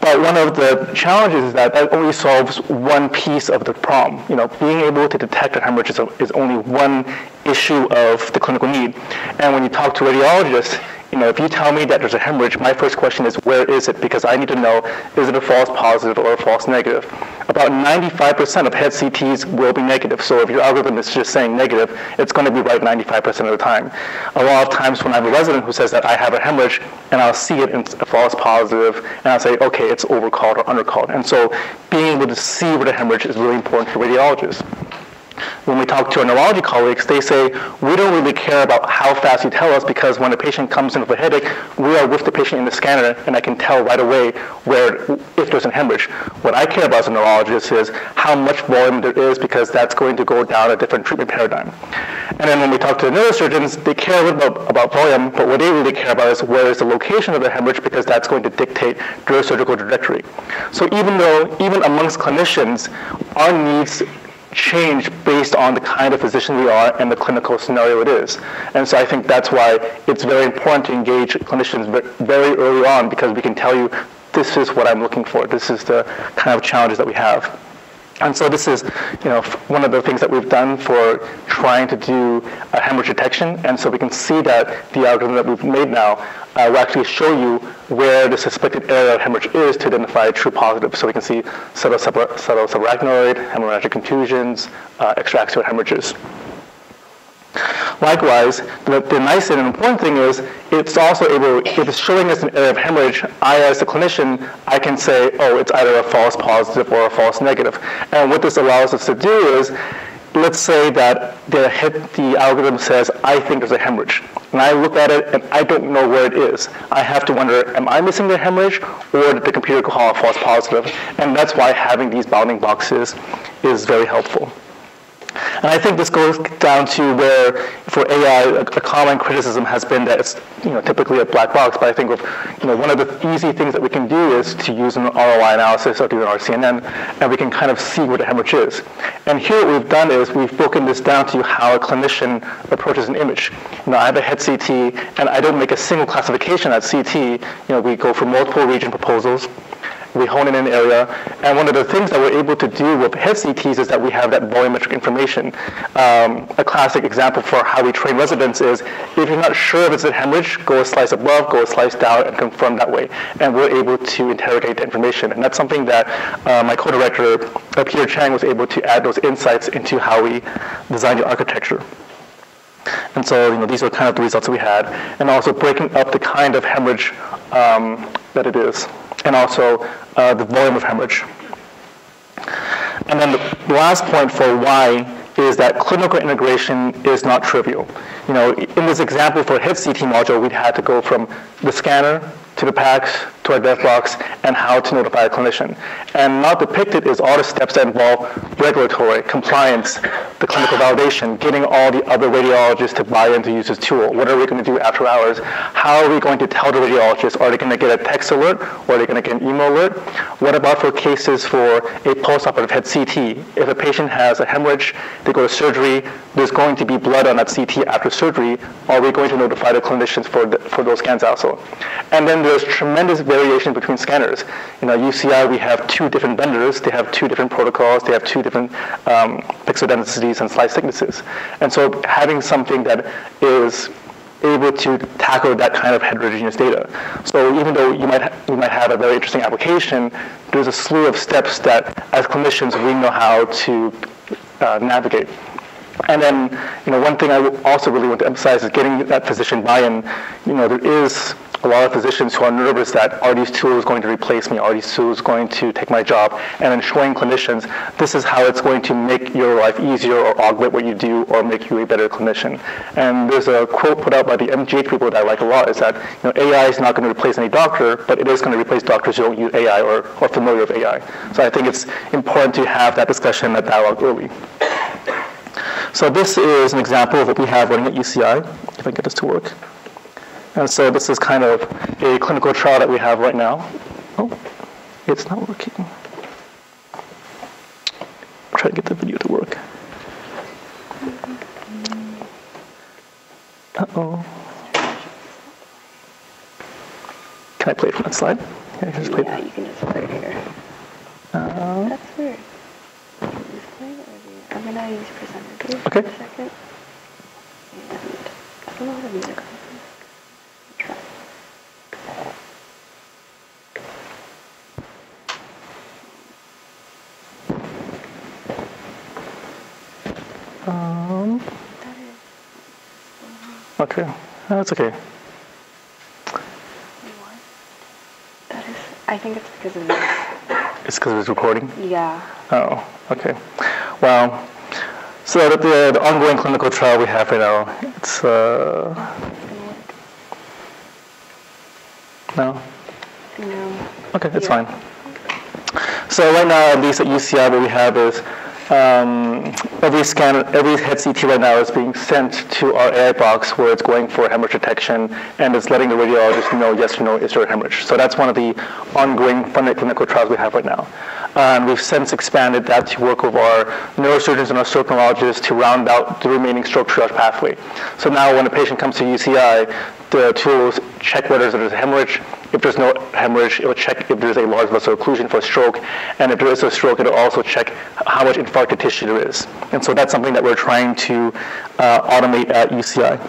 But one of the challenges is that that only solves one piece of the problem. You know, being able to detect a hemorrhage is, a, is only one issue of the clinical need. And when you talk to radiologists, you know, if you tell me that there's a hemorrhage, my first question is where is it? Because I need to know is it a false positive or a false negative. About 95% of head CTs will be negative. So if your algorithm is just saying negative, it's going to be right 95% of the time. A lot of times when I have a resident who says that I have a hemorrhage and I'll see it in a false positive and I'll say, okay, it's overcalled or undercalled. And so being able to see what a hemorrhage is really important for radiologists when we talk to our neurology colleagues, they say, we don't really care about how fast you tell us because when a patient comes in with a headache, we are with the patient in the scanner and I can tell right away where, if there's an hemorrhage. What I care about as a neurologist is how much volume there is because that's going to go down a different treatment paradigm. And then when we talk to the neurosurgeons, they care a little bit about volume, but what they really care about is where is the location of the hemorrhage because that's going to dictate their surgical trajectory. So even though, even amongst clinicians, our needs change based on the kind of physician we are and the clinical scenario it is. And so I think that's why it's very important to engage clinicians very early on because we can tell you this is what I'm looking for. This is the kind of challenges that we have. And so this is, you know, one of the things that we've done for trying to do a hemorrhage detection. And so we can see that the algorithm that we've made now uh, will actually show you where the suspected area of hemorrhage is to identify true positive. So we can see subtle, subtle subarachnoid, hemorrhagic contusions, uh, hemorrhages. Likewise, the, the nice and important thing is it's also able, if it's showing us an area of hemorrhage, I as a clinician, I can say, oh, it's either a false positive or a false negative. And what this allows us to do is, let's say that the, the algorithm says, I think there's a hemorrhage. And I look at it and I don't know where it is. I have to wonder, am I missing the hemorrhage or did the computer call a false positive? And that's why having these bounding boxes is very helpful. And I think this goes down to where, for AI, a, a, common criticism has been that it's you know typically a black box. But I think you know one of the easy things that we can do is to use an ROI analysis or do an RCNN, and we can kind of see what the hemorrhage is. And here what we've done is we've broken this down to how a clinician approaches an image. You know, I have a head CT, and I don't make a single classification at CT. You know, we go for multiple region proposals we hone in an area. And one of the things that we're able to do with head CTs is that we have that volumetric information. Um, a classic example for how we train residents is if you're not sure if it's a hemorrhage, go a slice above, go a slice down, and confirm that way. And we're able to interrogate the information. And that's something that uh, my co-director, uh, Peter Chang, was able to add those insights into how we design the architecture. And so, you know, these are kind of the results we had, and also breaking up the kind of hemorrhage um, that it is and also uh, the volume of hemorrhage. And then the last point for why is that clinical integration is not trivial. You know, in this example for head CT module, we had to go from the scanner to the PACS to our dev box and how to notify a clinician. And not depicted is all the steps that involve regulatory, compliance, the clinical validation, getting all the other radiologists to buy into use this tool. What are we going to do after hours? How are we going to tell the radiologists? Are they going to get a text alert or are they going to get an email alert? What about for cases for a post-operative head CT? If a patient has a hemorrhage, they go to surgery, there's going to be blood on that CT after surgery. Are we going to notify the clinicians for, the, for those scans also? And then there's tremendous variation between scanners. In know, UCI, we have two different vendors. They have two different protocols. They have two different um, pixel densities and slice thicknesses. And so having something that is able to tackle that kind of heterogeneous data. So even though you might, you might have a very interesting application, there's a slew of steps that as clinicians we know how to uh, navigate. And then, you know, one thing I also really want to emphasize is getting that physician buy-in. You know, there is a lot of physicians who are nervous that are these tools going to replace me? Are these tools going to take my job? And then showing clinicians this is how it's going to make your life easier or augment what you do or make you a better clinician. And there's a quote put out by the MGH people that I like a lot is that you know, AI is not going to replace any doctor, but it is going to replace doctors who don't use AI or are familiar with AI. So I think it's important to have that discussion, that dialogue early. So this is an example of what we have running at UCI, if I get this to work. And so this is kind of a clinical trial that we have right now. Oh, it's not working. Try to get the video to work. Uh-oh. Can I play it from that slide? Yeah, I can just play
Yeah,
it.
you can just put it here.
Uh,
That's weird. Can you just play it or I'm gonna use presenter
Okay.
for a second. And I don't know how to Try.
um, okay, that's okay.
That is. I think it's because of this.
It's because it's recording.
Yeah.
Oh, okay. Well, so the, the, ongoing clinical trial we have right now, it's, uh,
It's gonna work.
no?
No.
Okay, it's
Yeah.
fine. So right now, at least at UCI, what we have is um, every scan, every head CT right now is being sent to our AI box where it's going for hemorrhage detection and it's letting the radiologist know yes or no is there a hemorrhage. So that's one of the ongoing funded clinical trials we have right now. And we've since expanded that to work with our neurosurgeons and our stroke neurologists to round out the remaining stroke triage pathway. So now when a patient comes to UCI, the tools check whether there's a hemorrhage. If there's no hemorrhage, it will check if there's a large vessel occlusion for stroke. And if there is a stroke, it'll also check how much infarcted tissue there is. And so that's something that we're trying to uh, automate at UCI.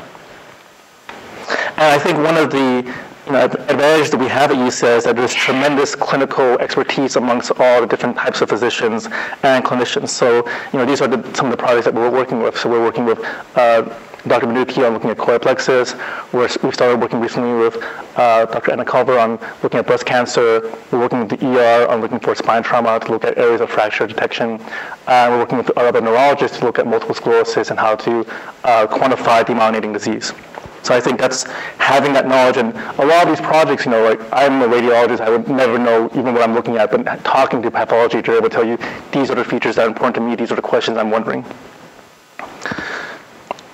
And I think one of the you know, advantages that we have at UCI is that there's tremendous clinical expertise amongst all the different types of physicians and clinicians. So, you know, these are the, some of the projects that we're working with. So we're working with uh, Dr. Manuki on looking at choroid plexus. We're, we've started working recently with uh, Dr. Anna Culver on looking at breast cancer. We're working with the ER on looking for spine trauma to look at areas of fracture detection. And we're working with other neurologists to look at multiple sclerosis and how to uh, quantify demyelinating disease. So I think that's having that knowledge, and a lot of these projects, you know, like I'm a radiologist, I would never know even what I'm looking at, but talking to pathology, they're able to tell you these are the features that are important to me, these are the questions I'm wondering.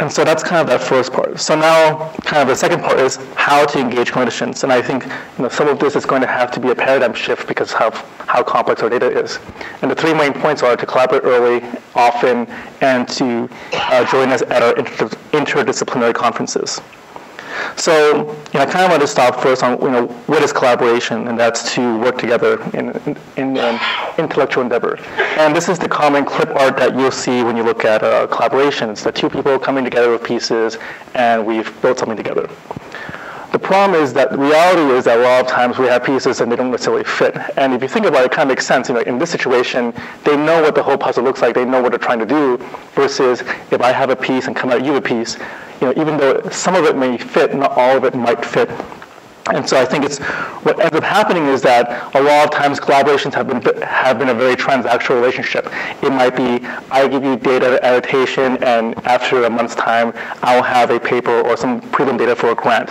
And so that's kind of that first part. So now, kind of the second part is how to engage clinicians. And I think you know, some of this is going to have to be a paradigm shift because of how complex our data is. And the three main points are to collaborate early, often, and to uh, join us at our interdisciplinary conferences. So, you know, I kind of want to stop first on, you know, what is collaboration, and that's to work together in, in, in an intellectual endeavor. And this is the common clip art that you'll see when you look at uh, collaborations, the two people coming together with pieces, and we've built something together. The problem is that the reality is that a lot of times we have pieces and they don't necessarily fit. And if you think about it, it kind of makes sense. You know, in this situation, they know what the whole puzzle looks like. They know what they're trying to do. Versus if I have a piece and come at you a piece, you know, even though some of it may fit, not all of it might fit. And so I think it's what ends up happening is that a lot of times collaborations have been have been a very transactional relationship. It might be I give you data annotation, and after a month's time, I'll have a paper or some prelim data for a grant,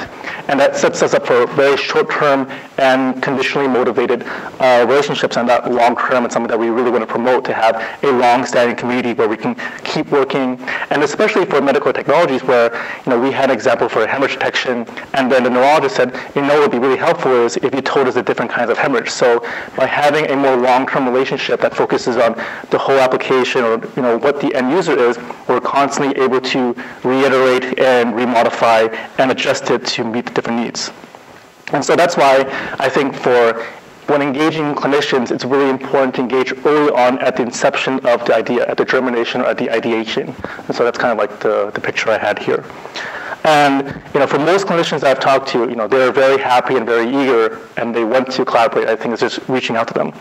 and that sets us up for very short-term and conditionally motivated uh, relationships, and that long-term and something that we really want to promote to have a long-standing community where we can keep working, and especially for medical technologies where you know we had an example for hemorrhage detection, and then the neurologist said, know, would be really helpful is if you told us the different kinds of hemorrhage. So by having a more long-term relationship that focuses on the whole application or you know what the end user is, we're constantly able to reiterate and remodify and adjust it to meet the different needs. And so that's why I think for when engaging clinicians, it's really important to engage early on at the inception of the idea, at the germination or at the ideation. And so that's kind of like the, the picture I had here. And you know, for most clinicians I've talked to, you know, they're very happy and very eager, and they want to collaborate. I think it's just reaching out to them.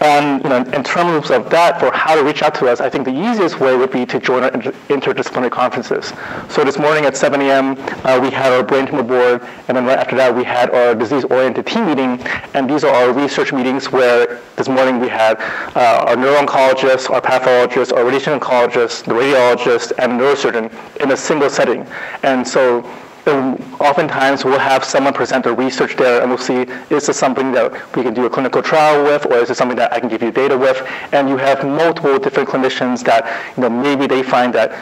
And you know, in terms of that, for how to reach out to us, I think the easiest way would be to join our inter- interdisciplinary conferences. So this morning at 7 a.m., uh, we had our brain tumor board, and then right after that, we had our disease-oriented team meeting. And these are our research meetings where this morning we had uh, our neuro-oncologist, our pathologists, our radiation oncologist, the radiologist, and neurosurgeon in a single setting. And so oftentimes we'll have someone present their research there and we'll see is this something that we can do a clinical trial with or is it something that I can give you data with and you have multiple different clinicians that you know maybe they find that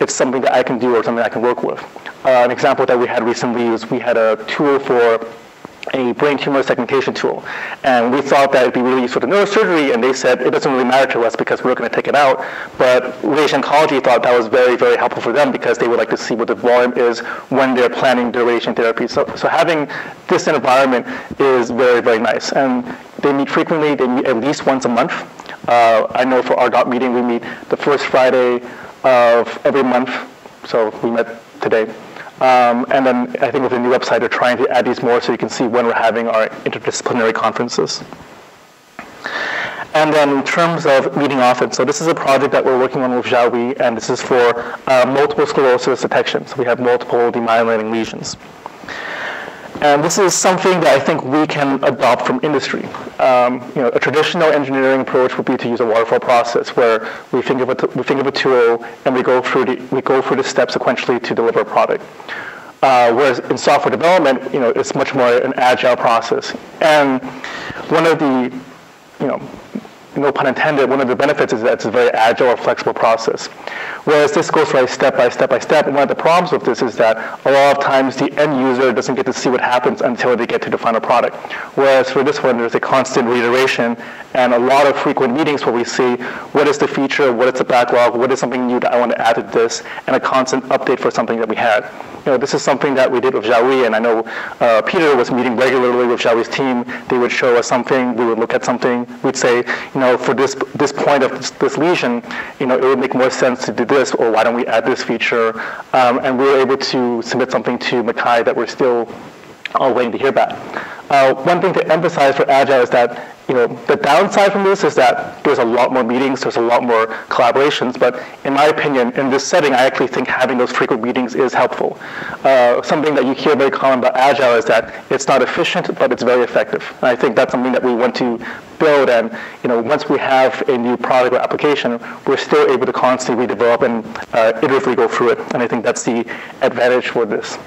it's something that I can do or something I can work with. Uh, an example that we had recently was we had a tool for a brain tumor segmentation tool. And we thought that it'd be really useful to neurosurgery, and they said it doesn't really matter to us because we're going to take it out. But radiation oncology thought that was very, very helpful for them because they would like to see what the volume is when they're planning radiation therapy. So, so having this environment is very, very nice. And they meet frequently. They meet at least once a month. Uh, I know for our dot meeting, we meet the first Friday of every month. So we met today. Um, and then I think with the new website, they're trying to add these more so you can see when we're having our interdisciplinary conferences. And then in terms of meeting often, so this is a project that we're working on with Xiaohui, and this is for uh, multiple sclerosis detection. So we have multiple demyelinating lesions. And this is something that I think we can adopt from industry. Um, you know, a traditional engineering approach would be to use a waterfall process where we think of a, we think of a tool and we go through the, we go through the steps sequentially to deliver a product. Uh, whereas in software development, you know, it's much more an agile process. And one of the, you know, no pun intended, one of the benefits is that it's a very agile or flexible process. Whereas this goes right step by step by step, and one of the problems with this is that a lot of times the end user doesn't get to see what happens until they get to the final product. Whereas for this one, there's a constant reiteration and a lot of frequent meetings where we see what is the feature, what is the backlog, what is something new that I want to add to this, and a constant update for something that we had. You know, this is something that we did with Xiaohui, and I know uh, Peter was meeting regularly with Xiaohui's team. They would show us something, we would look at something, we'd say, you know, for this this point of this, this lesion, you know, it would make more sense to do this, or why don't we add this feature? Um, and we were able to submit something to MCHI that we're still all waiting to hear back. Uh, one thing to emphasize for Agile is that you know the downside from this is that there's a lot more meetings, there's a lot more collaborations. But in my opinion, in this setting, I actually think having those frequent meetings is helpful. Uh, something that you hear very common about Agile is that it's not efficient, but it's very effective. And I think that's something that we want to build. And you know, once we have a new product or application, we're still able to constantly redevelop and uh, iteratively go through it. And I think that's the advantage for this.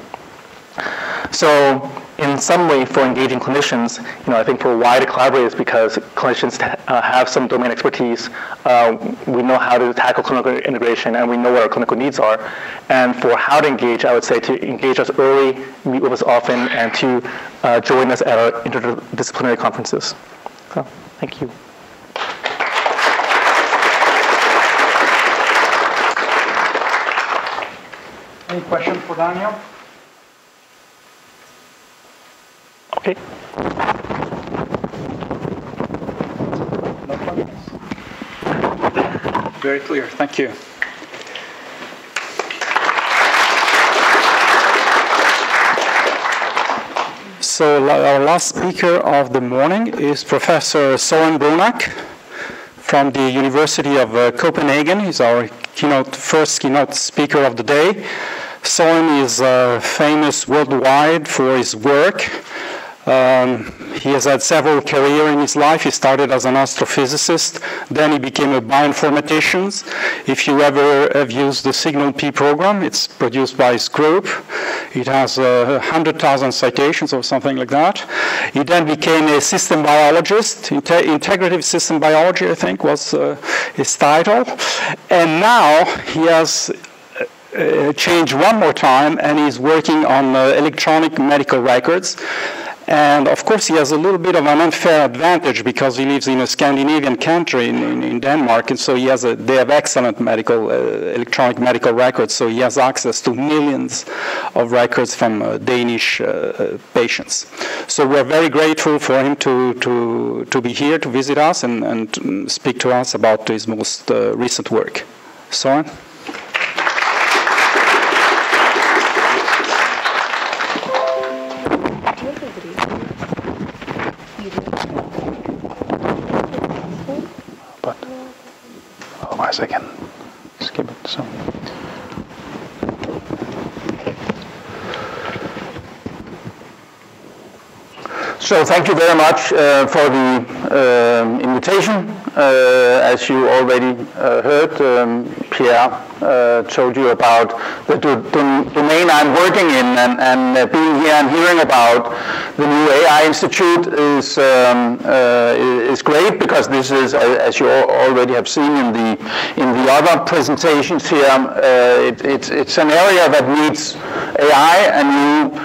So in some way for engaging clinicians, you know, I think for why to collaborate is because clinicians uh, have some domain expertise. Uh, we know how to tackle clinical integration and we know what our clinical needs are. And for how to engage, I would say to engage us early, meet with us often, and to uh, join us at our interdisciplinary conferences. So, thank you.
Any question for Daniel?
Okay.
Very clear. Thank you. So our last speaker of the morning is Professor Søren Brunak from the University of uh, Copenhagen. He's our keynote, first keynote speaker of the day. Søren is uh, famous worldwide for his work um, he has had several careers in his life. He started as an astrophysicist, then he became a bioinformatician. If you ever have used the SignalP program, it's produced by his group. It has uh, 100,000 citations or something like that. He then became a system biologist. integrative system biology, I think, was uh, his title. And now he has uh, changed one more time and he's working on uh, electronic medical records. And of course, he has a little bit of an unfair advantage because he lives in a Scandinavian country in, in, in Denmark, and so he has a, they have excellent medical, uh, electronic medical records, so he has access to millions of records from uh, Danish uh, patients. So we're very grateful for him to, to, to be here to visit us and, and speak to us about his most uh, recent work. Søren?
Otherwise I can skip it. So. So thank you very much uh, for the um, invitation. Uh, as you already uh, heard, um, Pierre uh, told you about the do domain I'm working in, and, and being here and hearing about the new AI Institute is um, is great because this is, as you already have seen in the in the other presentations here, it, it's it's an area that needs AI and new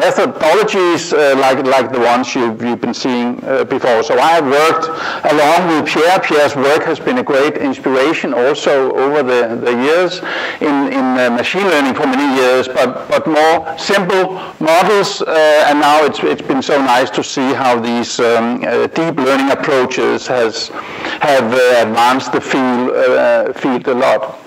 methodologies like like the ones you've, you've been seeing before. So I have worked along with Pierre. Pierre's work has been a great inspiration also over the, the years in, in uh, machine learning for many years, but, but more simple models. Uh, and now it's, it's been so nice to see how these um, uh, deep learning approaches has, have uh, advanced the field, uh, field a lot.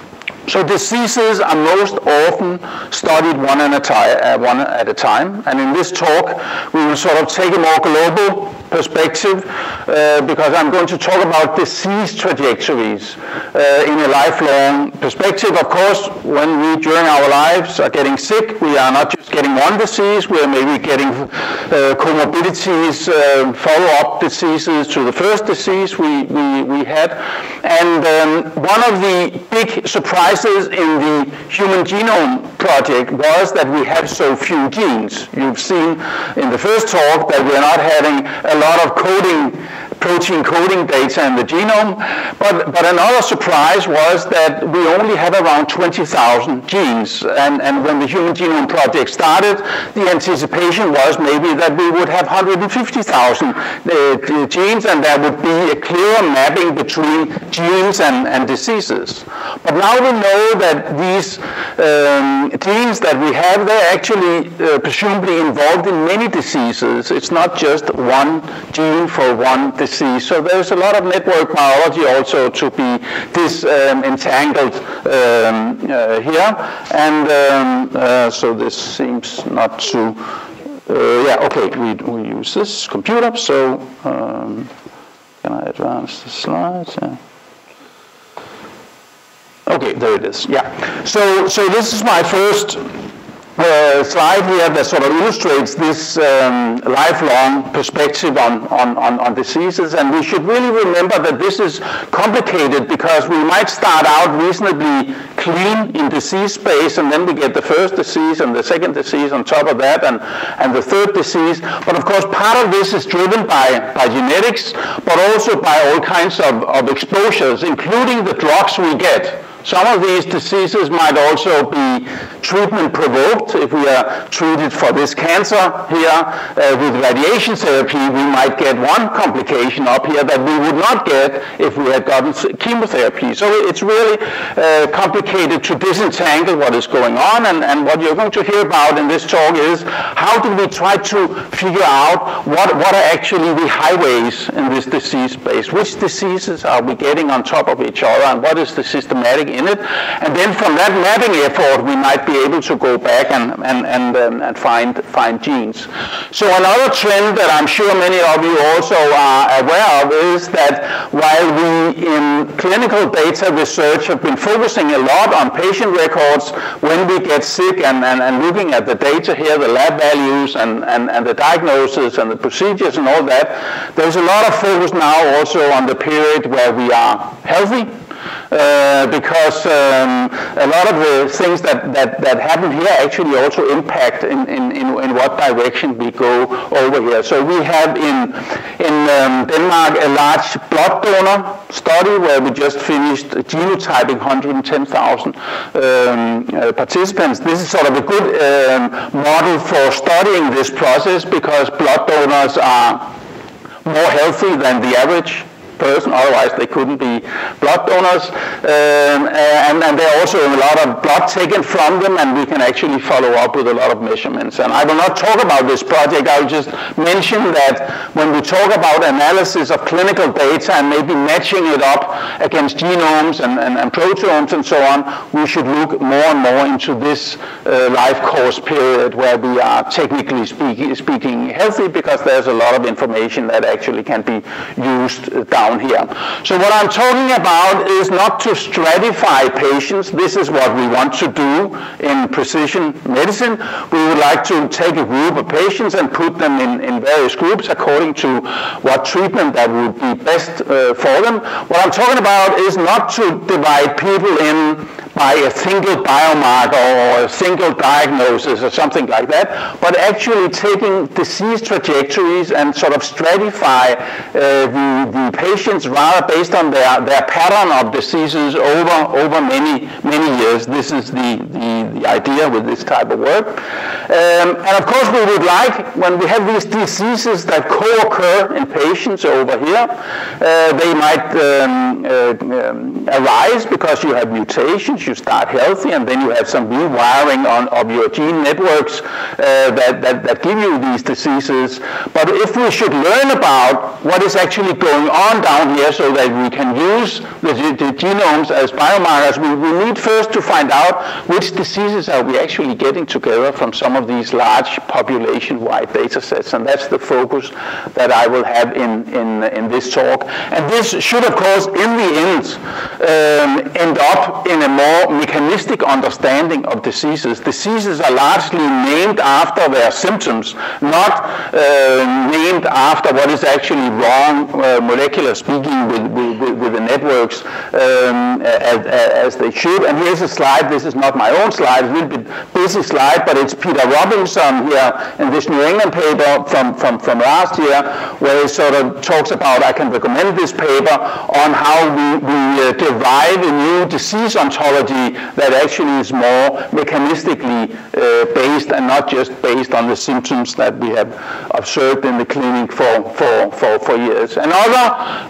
So diseases are most often studied one at, a uh, one at a time. And in this talk, we will sort of take a more global perspective uh, because I'm going to talk about disease trajectories uh, in a lifelong perspective. Of course, when we during our lives are getting sick, we are not just getting one disease, we are maybe getting uh, comorbidities, uh, follow-up diseases to the first disease we, we, we had. And um, one of the big surprises in the Human Genome Project was that we have so few genes. You've seen in the first talk that we're not having a lot of coding protein coding data in the genome. But, but another surprise was that we only have around 20,000 genes. And, and when the Human Genome Project started, the anticipation was maybe that we would have 150,000 uh, genes and there would be a clearer mapping between genes and, and diseases. But now we know that these um, genes that we have, they're actually uh, presumably involved in many diseases. It's not just one gene for one disease so there's a lot of network biology also to be disentangled um, uh, here. And um, uh, so this seems not to, uh, yeah, okay, we, we use this computer. So um, can I advance the slides? Yeah. Okay, there it is. Yeah. So, so this is my first uh, slide here that sort of illustrates this um, lifelong perspective on, on, on, on, diseases. And we should really remember that this is complicated because we might start out reasonably clean in disease space and then we get the first disease and the second disease on top of that and, and the third disease. But of course, part of this is driven by, by genetics, but also by all kinds of, of exposures, including the drugs we get. Some of these diseases might also be treatment provoked. If we are treated for this cancer here uh, with radiation therapy, we might get one complication up here that we would not get if we had gotten chemotherapy. So it's really uh, complicated to disentangle what is going on. And, and what you're going to hear about in this talk is how do we try to figure out what, what are actually the highways in this disease space? Which diseases are we getting on top of each other? And what is the systematic in it. And then from that mapping effort, we might be able to go back and, and, and, um, and find, find genes. So another trend that I'm sure many of you also are aware of is that while we in clinical data research have been focusing a lot on patient records when we get sick and, and, and looking at the data here, the lab values and, and, and the diagnosis and the procedures and all that, there's a lot of focus now also on the period where we are healthy uh, because um, a lot of the things that, that, that happen here actually also impact in, in, in, in, what direction we go over here. So we have in, in um, Denmark a large blood donor study where we just finished genotyping 110,000 um, uh, participants. This is sort of a good um, model for studying this process because blood donors are more healthy than the average person, otherwise they couldn't be blood donors. Um, and, and there are also a lot of blood taken from them, and we can actually follow up with a lot of measurements. And I will not talk about this project, I'll just mention that when we talk about analysis of clinical data and maybe matching it up against genomes and, and, and proteomes and so on, we should look more and more into this uh, life course period where we are technically speak, speaking healthy because there's a lot of information that actually can be used down here. So what I'm talking about is not to stratify patients. This is what we want to do in precision medicine. We would like to take a group of patients and put them in, in various groups according to what treatment that would be best uh, for them. What I'm talking about is not to divide people in by a single biomarker or a single diagnosis or something like that, but actually taking disease trajectories and sort of stratify uh, the, the patients rather based on their, their pattern of diseases over, over many, many years. This is the, the, the idea with this type of work. Um, and of course we would like, when we have these diseases that co-occur in patients over here, uh, they might um, uh, um, arise because you have mutations, you start healthy, and then you have some rewiring on, of your gene networks uh, that, that, that give you these diseases. But if we should learn about what is actually going on down here so that we can use the, the genomes as biomarkers, we, we need first to find out which diseases are we actually getting together from some of these large population-wide data sets. And that's the focus that I will have in, in, in this talk. And this should, of course, in the end, um, end up in a more mechanistic understanding of diseases. Diseases are largely named after their symptoms, not uh, named after what is actually wrong, uh, molecular speaking, with, with, with the networks um, as, as, they should. And here's a slide. This is not my own slide. It's a little bit busy slide, but it's Peter Robinson here in this New England paper from, from, from last year, where he sort of talks about, I can recommend this paper, on how we, we uh, derive a new disease ontology that actually is more mechanistically uh, based and not just based on the symptoms that we have observed in the clinic for, for, for, for years. Another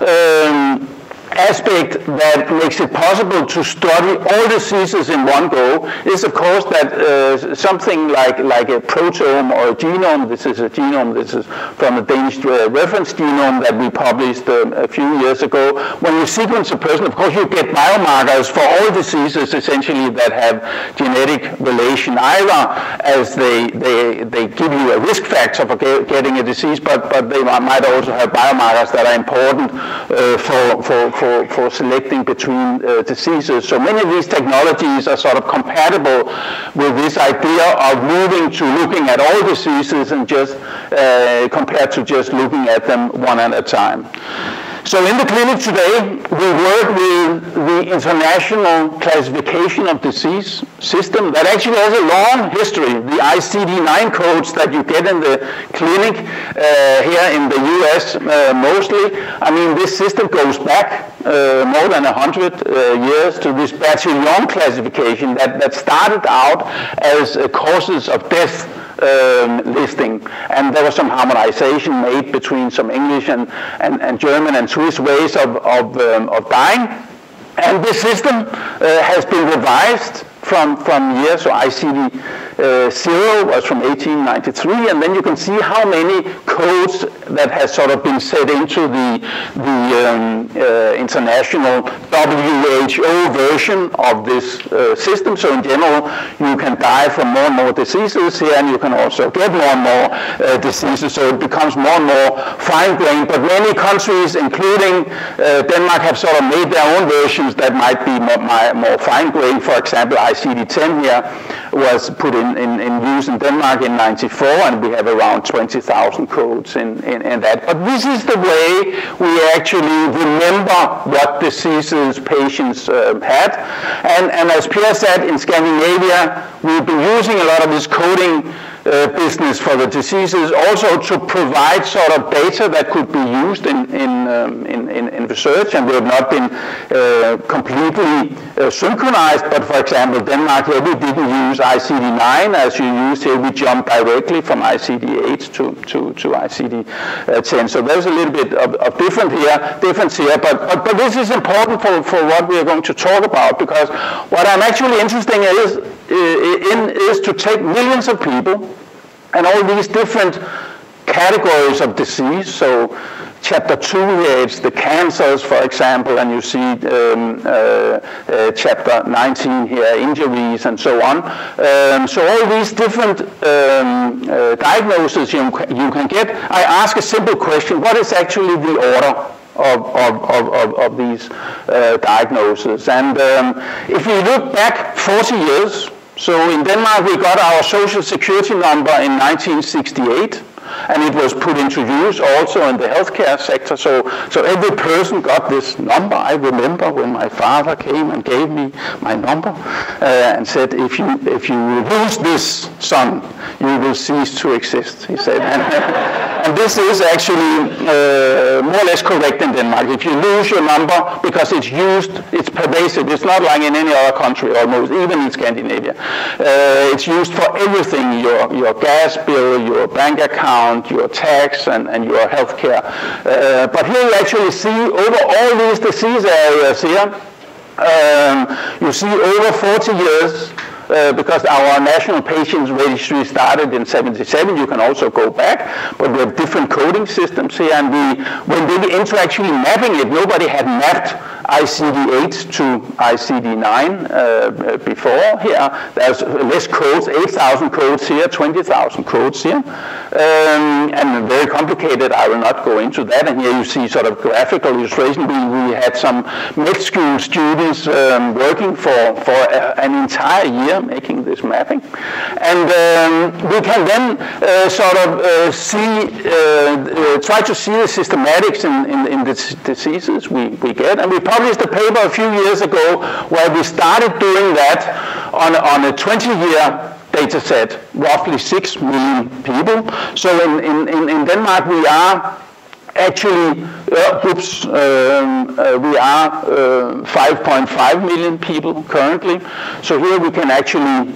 um, aspect that makes it possible to study all diseases in one go is of course that uh, something like, like a proteome or a genome, this is a genome, this is from a Danish uh, reference genome that we published um, a few years ago. When you sequence a person, of course you get biomarkers for all diseases essentially that have genetic relation either as they, they, they give you a risk factor for getting a disease, but, but they might also have biomarkers that are important uh, for, for for, for selecting between uh, diseases. So many of these technologies are sort of compatible with this idea of moving to looking at all diseases and just uh, compared to just looking at them one at a time. So in the clinic today, we work with the International Classification of Disease system that actually has a long history. The ICD-9 codes that you get in the clinic uh, here in the US uh, mostly, I mean, this system goes back uh, more than 100 uh, years to this Bertillon classification that, that started out as causes of death um, listing. And there was some harmonization made between some English and, and, and German and Swiss ways of, of, um, of dying. And this system uh, has been revised from, from years, so ICD uh, 0 was from 1893, and then you can see how many codes that has sort of been set into the, the um, uh, international WHO version of this uh, system. So in general, you can die from more and more diseases here, and you can also get more and more uh, diseases, so it becomes more and more fine-grained. But many countries, including uh, Denmark, have sort of made their own versions that might be more, more fine-grained. For example, ICD-10 here was put in, in, in, use in Denmark in 94, and we have around 20,000 codes in, in, in, that. But this is the way we actually remember what diseases patients uh, had. And, and as Pierre said, in Scandinavia, we've been using a lot of this coding uh, uh, business for the diseases, also to provide sort of data that could be used in, in, um, in, in, in, research, and we have not been uh, completely uh, synchronized, but for example, Denmark here, we didn't use ICD-9 as you use here, we jumped directly from ICD-8 to, to, to ICD-10. So there's a little bit of, of different here, difference here, but, but, but this is important for, for what we are going to talk about, because what I'm actually interested in is, in, is to take millions of people and all these different categories of disease. So chapter 2 here, it's the cancers, for example, and you see um, uh, uh, chapter 19 here, injuries and so on. Um, so all these different um, uh, diagnoses you, you can get, I ask a simple question, what is actually the order of, of, of, of, these uh, diagnoses. And um, if we look back 40 years, so in Denmark we got our social security number in 1968 and it was put into use also in the healthcare sector. So, so every person got this number. I remember when my father came and gave me my number uh, and said, if you, if you lose this son, you will cease to exist, he said. and, [laughs] and this is actually uh, more or less correct in Denmark. If you lose your number because it's used, it's pervasive. It's not like in any other country almost, even in Scandinavia. Uh, it's used for everything, your, your gas bill, your bank account, account, your tax, and, and your health care. Uh, but here you actually see over all these disease areas here, um, you see over 40 years uh, because our national patients registry started in 77. You can also go back, but we have different coding systems here. And we, when they were into actually mapping it, nobody had mapped ICD-8 to ICD-9 uh, before here. There's less codes, 8,000 codes here, 20,000 codes here. Um, and very complicated, I will not go into that. And here you see sort of graphical illustration. We, we had some med school students um, working for, for a, an entire year making this mapping. And um, we can then uh, sort of uh, see, uh, uh, try to see the systematics in, in, in, the diseases we, we get. And we published a paper a few years ago where we started doing that on, on a 20-year data set, roughly 6 million people. So in, in, in Denmark we are actually, uh, oops, um, uh, we are uh, 5.5 million people currently. So here we can actually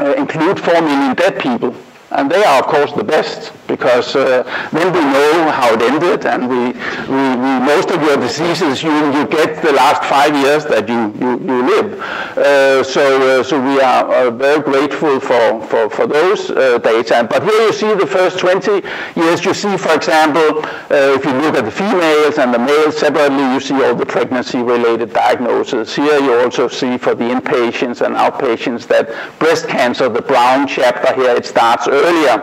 uh, include 4 million dead people. And they are, of course, the best because uh, then we know how it ended, and we, we, we, most of your diseases you, you get the last five years that you, you, you live. Uh, so, uh, so we are uh, very grateful for, for, for those uh, data. But here you see the first 20 years. You see, for example, uh, if you look at the females and the males separately, you see all the pregnancy-related diagnoses. Here you also see for the inpatients and outpatients that breast cancer, the brown chapter here, it starts early earlier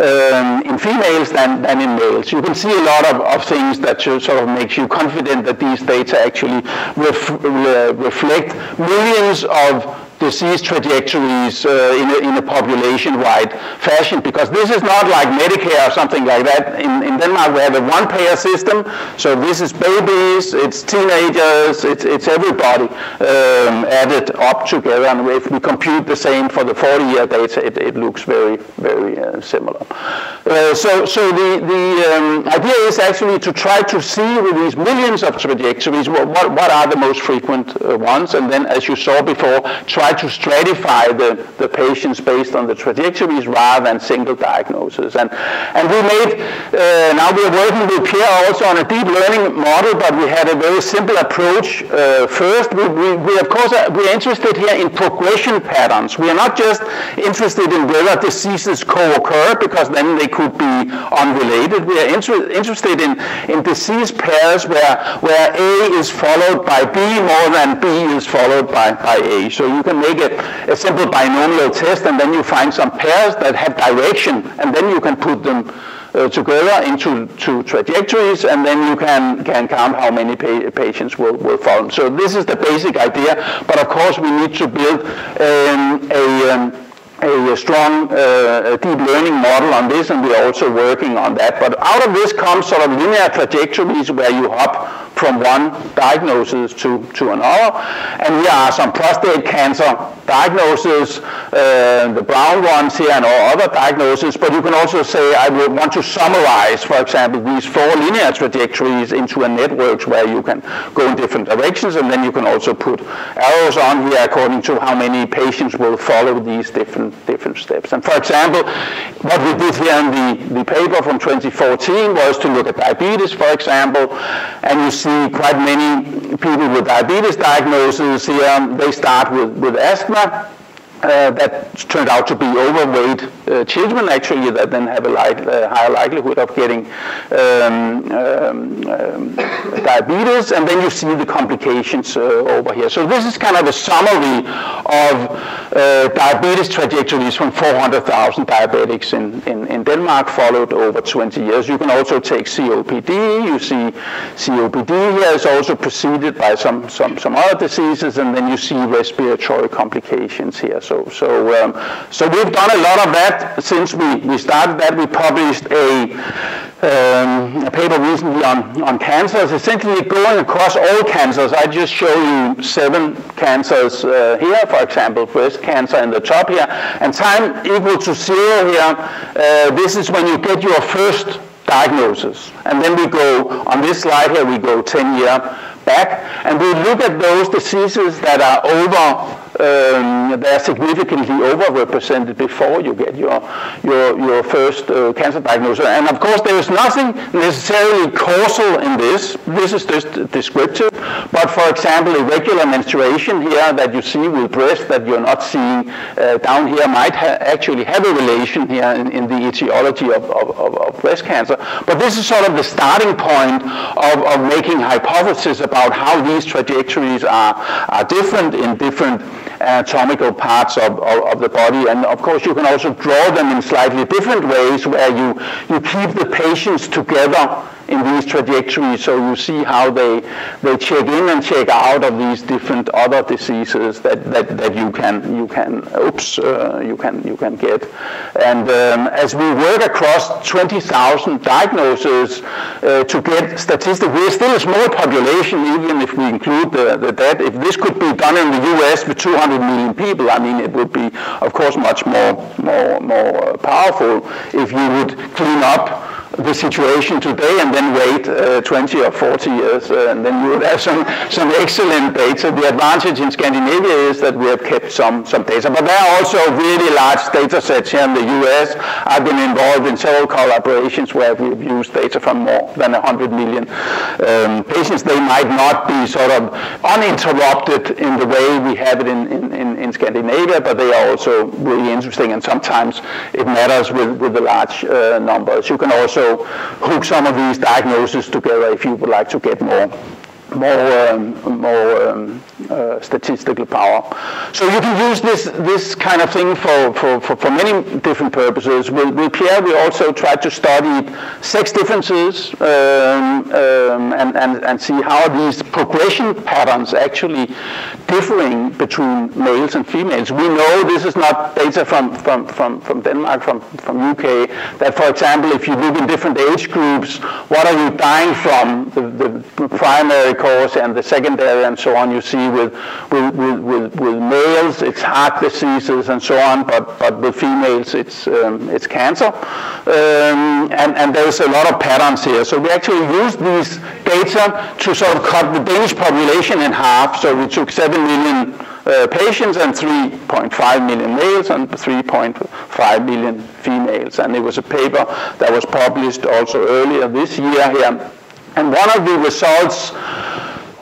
um, in females than, than in males. You can see a lot of, of things that sort of makes you confident that these data actually ref, re reflect millions of disease trajectories uh, in, a, in a population-wide fashion because this is not like Medicare or something like that. In, in Denmark, we have a one-payer system, so this is babies, it's teenagers, it's, it's everybody um, added up together, and if we compute the same for the 40-year data, it, it looks very, very uh, similar. Uh, so, so the, the um, idea is actually to try to see with these millions of trajectories what, what, what are the most frequent uh, ones, and then, as you saw before, try try to stratify the, the patients based on the trajectories rather than single diagnosis. And, and we made, uh, now we are working with Pierre also on a deep learning model, but we had a very simple approach. Uh, first, we, we, we, of course are, we are interested here in progression patterns. We are not just interested in whether diseases co-occur, because then they could be unrelated. We are inter interested in, in disease pairs where, where A is followed by B more than B is followed by, by A. So you can make it a simple binomial test, and then you find some pairs that have direction, and then you can put them uh, together into two trajectories, and then you can, can count how many pa patients will, will follow. So this is the basic idea, but of course we need to build um, a um, a, strong uh, deep learning model on this, and we're also working on that. But out of this comes sort of linear trajectories where you hop from one diagnosis to, to another. And here are some prostate cancer diagnoses, uh, the brown ones here and all other diagnoses, but you can also say I would want to summarize, for example, these four linear trajectories into a network where you can go in different directions, and then you can also put arrows on here according to how many patients will follow these different, different steps. And for example, what we did here in the, the paper from 2014 was to look at diabetes, for example, and you see quite many people with diabetes diagnosis here, they start with, with asthma, uh, that turned out to be overweight uh, children actually that then have a light, uh, higher likelihood of getting um, um, um, diabetes and then you see the complications uh, over here. So this is kind of a summary of uh, diabetes trajectories from 400,000 diabetics in, in, in, Denmark followed over 20 years. You can also take COPD. You see COPD here is also preceded by some, some, some other diseases and then you see respiratory complications here. So, so, um, so we've done a lot of that since we, we started that. We published a, um, a paper recently on, on cancers, essentially going across all cancers. I just show you seven cancers uh, here, for example, breast cancer in the top here, and time equal to zero here. Uh, this is when you get your first diagnosis. And then we go, on this slide here, we go 10 year back, and we look at those diseases that are over um, they're significantly overrepresented before you get your your, your first uh, cancer diagnosis. And of course, there is nothing necessarily causal in this. This is just descriptive. But for example, irregular menstruation here that you see with breast that you're not seeing uh, down here might ha actually have a relation here in, in the etiology of, of, of, breast cancer. But this is sort of the starting point of, of making hypotheses about how these trajectories are, are different in different anatomical parts of, of, of, the body. And of course, you can also draw them in slightly different ways where you, you keep the patients together in these trajectories so you see how they, they check in and check out of these different other diseases that, that, that you can, you can, oops, uh, you can, you can get. And um, as we work across 20,000 diagnoses uh, to get statistics, we're still a small population even if we include the, the dead. If this could be done in the US with 200 million people, I mean, it would be, of course, much more, more, more powerful if you would clean up the situation today and then wait uh, 20 or 40 years uh, and then you would have some, some excellent data. The advantage in Scandinavia is that we have kept some, some data, but there are also really large data sets here in the US. I've been involved in several collaborations where we've used data from more than 100 million um, patients. They might not be sort of uninterrupted in the way we have it in, in, in, in Scandinavia, but they are also really interesting and sometimes it matters with, with the large uh, numbers. You can also hook some of these diagnoses together if you would like to get more more um, more um, uh, statistical power. So you can use this this kind of thing for, for, for, for many different purposes. With, with, Pierre, we also tried to study sex differences um, um, and, and, and see how these progression patterns actually differing between males and females. We know this is not data from, from, from, from Denmark, from, from UK, that for example, if you look in different age groups, what are you dying from? The, the primary cause and the secondary and so on. You see with, with, with, with, males, it's heart diseases and so on, but, but with females, it's, um, it's cancer. Um, and, and there's a lot of patterns here. So we actually used these data to sort of cut the Danish population in half. So we took 7 million uh, patients and 3.5 million males and 3.5 million females. And it was a paper that was published also earlier this year here and one of the results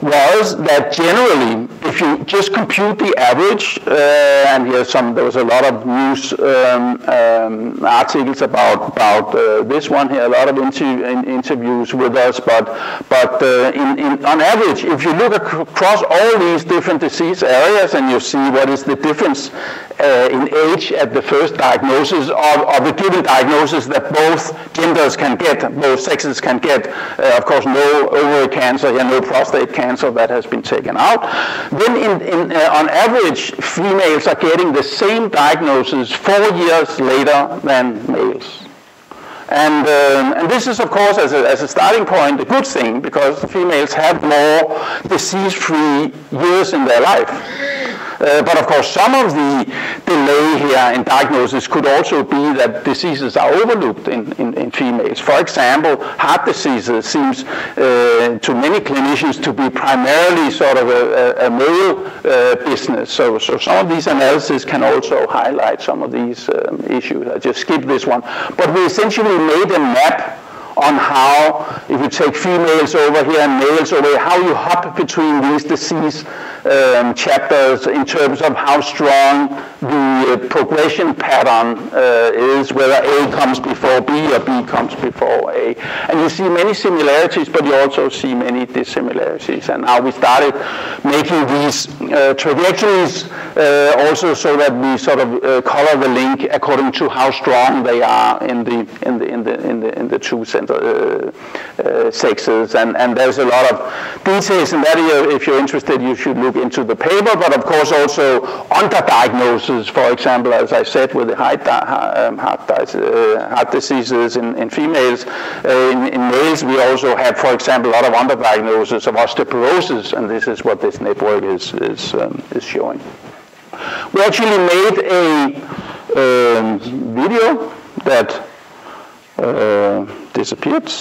was that generally, if you just compute the average, uh, and here's some, there was a lot of news um, um, articles about about uh, this one here, a lot of inter in interviews with us, but but uh, in, in, on average, if you look across all these different disease areas and you see what is the difference uh, in age at the first diagnosis of, of the given diagnosis that both genders can get, both sexes can get, uh, of course, no ovary cancer here, no prostate cancer cancer that has been taken out. Then in, in, uh, on average, females are getting the same diagnosis four years later than males. And, um, and this is, of course, as a, as a starting point, a good thing because females have more disease-free years in their life. Uh, but of course, some of the delay here in diagnosis could also be that diseases are overlooked in, in, in females. For example, heart diseases seems uh, to many clinicians to be primarily sort of a, a male uh, business. So, so some of these analyses can also highlight some of these um, issues. I just skipped this one. But we essentially made a map on how, if you take females over here and males over here, how you hop between these disease um, chapters in terms of how strong the uh, progression pattern uh, is, whether A comes before B or B comes before A. And you see many similarities, but you also see many dissimilarities. And now we started making these uh, trajectories uh, also so that we sort of uh, color the link according to how strong they are in the in the in the in the in the two center uh, sexes. And and there's a lot of details in that. Area. If you're interested, you should look into the paper. But of course, also underdiagnosis, for example, as I said, with the heart, um, heart, heart diseases in, in females. In, in, males, we also have, for example, a lot of underdiagnosis of osteoporosis, and this is what this network is is um, is showing. We actually made a um, video that uh, disappeared.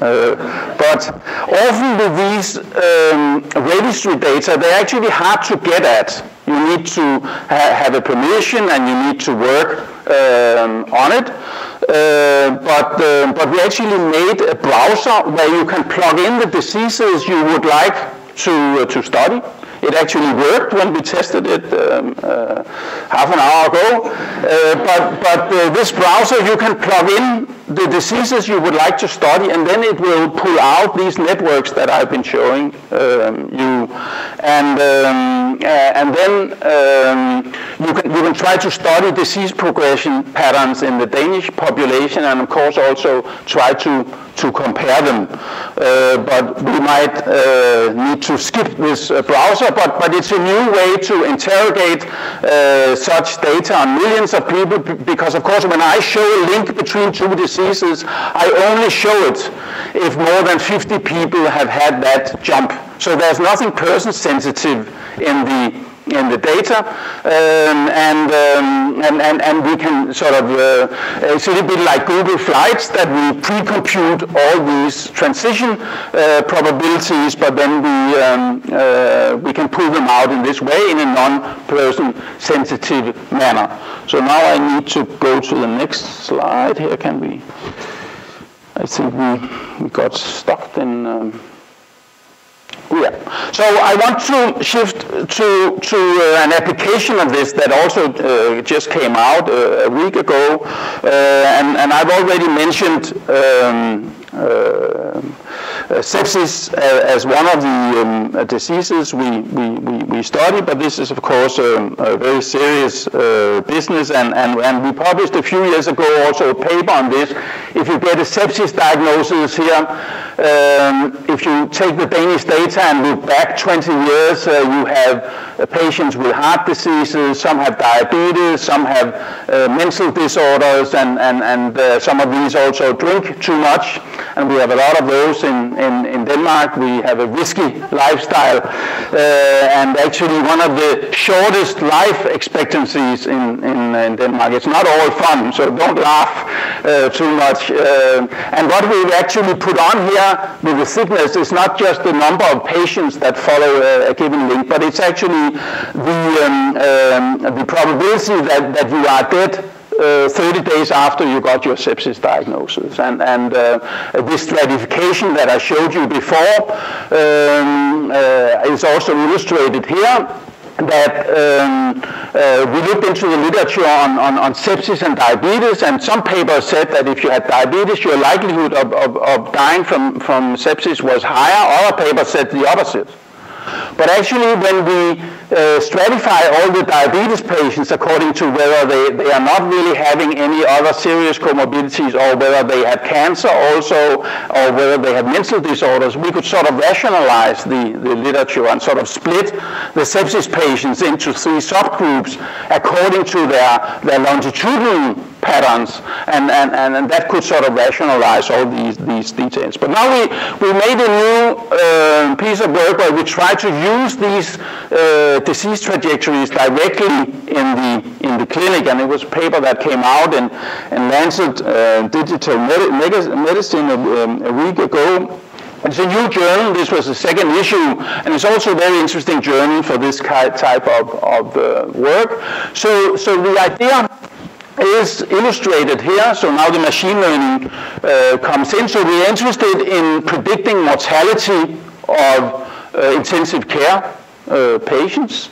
Uh, but often with these um, registry data, they're actually hard to get at. You need to ha have a permission and you need to work um, on it. Uh, but, uh, but we actually made a browser where you can plug in the diseases you would like to, uh, to study. It actually worked when we tested it um, uh, half an hour ago. Uh, but but this browser, you can plug in the diseases you would like to study, and then it will pull out these networks that I've been showing um, you, and um, uh, and then um, you can you can try to study disease progression patterns in the Danish population, and of course also try to to compare them. Uh, but we might uh, need to skip this uh, browser, but, but it's a new way to interrogate uh, such data on millions of people because, of course, when I show a link between two diseases, I only show it if more than 50 people have had that jump. So there's nothing person sensitive in the in the data, um, and, um, and, and, and we can sort of, uh, it's a little bit like Google Flights that we pre-compute all these transition uh, probabilities, but then we, um, uh, we can pull them out in this way in a non-person sensitive manner. So now I need to go to the next slide. Here can we, I think we, we got stuck in, yeah. So I want to shift to, to uh, an application of this that also uh, just came out uh, a week ago. Uh, and, and I've already mentioned um, uh, uh, sepsis as one of the um, diseases we, we, we, we, study, but this is of course um, a very serious business and, and, and we published a few years ago also a paper on this. If you get a sepsis diagnosis here, um, if you take the Danish data and look back 20 years, uh, you have uh, patients with heart diseases, some have diabetes, some have uh, mental disorders, and, and, and uh, some of these also drink too much. And we have a lot of those in, in, in Denmark. We have a risky lifestyle, uh, and actually one of the shortest life expectancies in, in, in Denmark. It's not all fun, so don't laugh uh, too much. and what we've actually put on here with the thickness is not just the number of patients that follow a, a given link, but it's actually the, um, um, the probability that, that you are dead uh, 30 days after you got your sepsis diagnosis. And, and uh, this stratification that I showed you before um, uh, is also illustrated here that um, uh, we looked into the literature on, on, on, sepsis and diabetes, and some papers said that if you had diabetes, your likelihood of, of, of dying from, from sepsis was higher. Other papers said the opposite. But actually, when we uh, stratify all the diabetes patients according to whether they, they are not really having any other serious comorbidities or whether they have cancer also or whether they have mental disorders, we could sort of rationalize the, the literature and sort of split the sepsis patients into three subgroups according to their, their longitudinal patterns, and, and, and, that could sort of rationalize all these, these details. But now we, we made a new uh, piece of work where we try to use these uh, disease trajectories directly in the, in the clinic, and it was a paper that came out in, in Lancet uh, Digital Medicine a, um, a week ago, it's a new journal. This was the second issue, and it's also a very interesting journal for this type of, of uh, work. So, so the idea is illustrated here. So now the machine learning uh, comes in. So we're interested in predicting mortality of uh, intensive care uh, patients.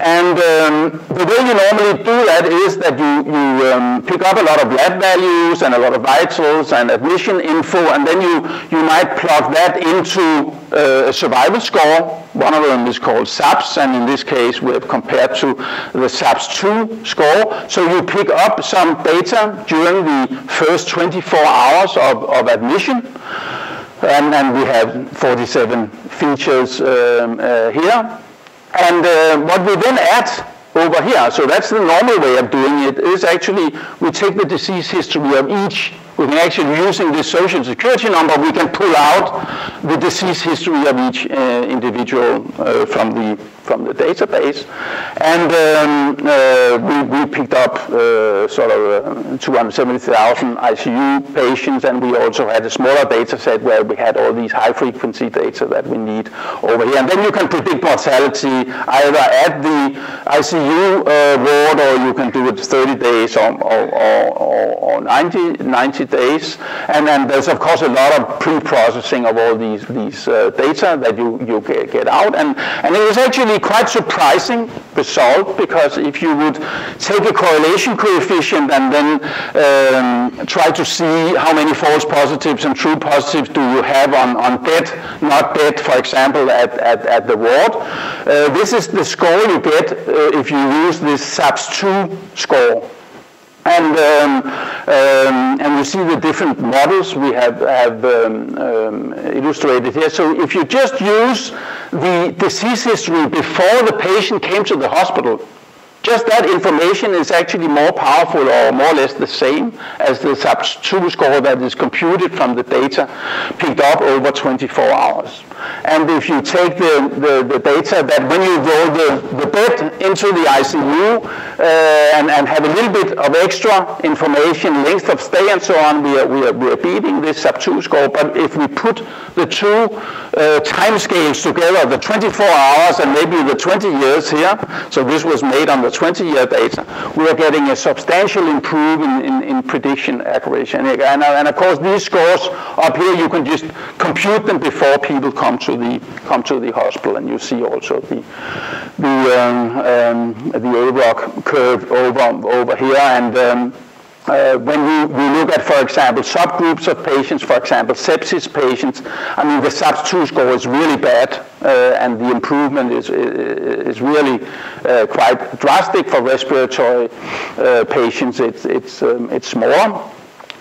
And um, the way you normally do that is that you, you um, pick up a lot of lab values and a lot of vitals and admission info, and then you, you might plug that into uh, a survival score. One of them is called SAPS, and in this case we have compared to the SAPS-2 score. So you pick up some data during the first 24 hours of, of admission. And, and, we have 47 features um, uh, here. And uh, what we then add over here, so that's the normal way of doing it, is actually we take the disease history of each we can actually, using this social security number, we can pull out the disease history of each uh, individual uh, from the from the database. And um, uh, we, we, picked up uh, sort of uh, 270,000 ICU patients, and we also had a smaller data set where we had all these high frequency data that we need over here. And then you can predict mortality either at the ICU uh, ward or you can do it 30 days or, or, or, or 90, 90 days. And then there's of course a lot of pre-processing of all these these uh, data that you you get, out, and and it was actually quite surprising result because if you would take a correlation coefficient and then um, try to see how many false positives and true positives do you have on on dead, not dead, for example, at at, at the ward, uh, this is the score you get uh, if you use this SAPS2 score. And, um, um, and you see the different models we have, have um, um, illustrated here. So if you just use the disease history before the patient came to the hospital, just that information is actually more powerful or more or less the same as the SAPS2 score that is computed from the data picked up over 24 hours. And if you take the, the, the data that when you roll the, the bed into the ICU uh, and, and have a little bit of extra information, length of stay and so on, we are, we are, we are beating this SAPS-2 score. But if we put the two uh, time scales together, the 24 hours and maybe the 20 years here, so this was made on the 20-year data, we are getting a substantial improvement in, in, in prediction accuracy. And, and, and of course, these scores up here, you can just compute them before people come come to the come to the hospital, and you see also the the um, um, the AROC curve over over here, and um, uh, when we, we, look at, for example, subgroups of patients, for example, sepsis patients, I mean, the SAPS2 score is really bad, uh, and the improvement is, is really uh, quite drastic for respiratory uh, patients. It's, it's, um, it's smaller.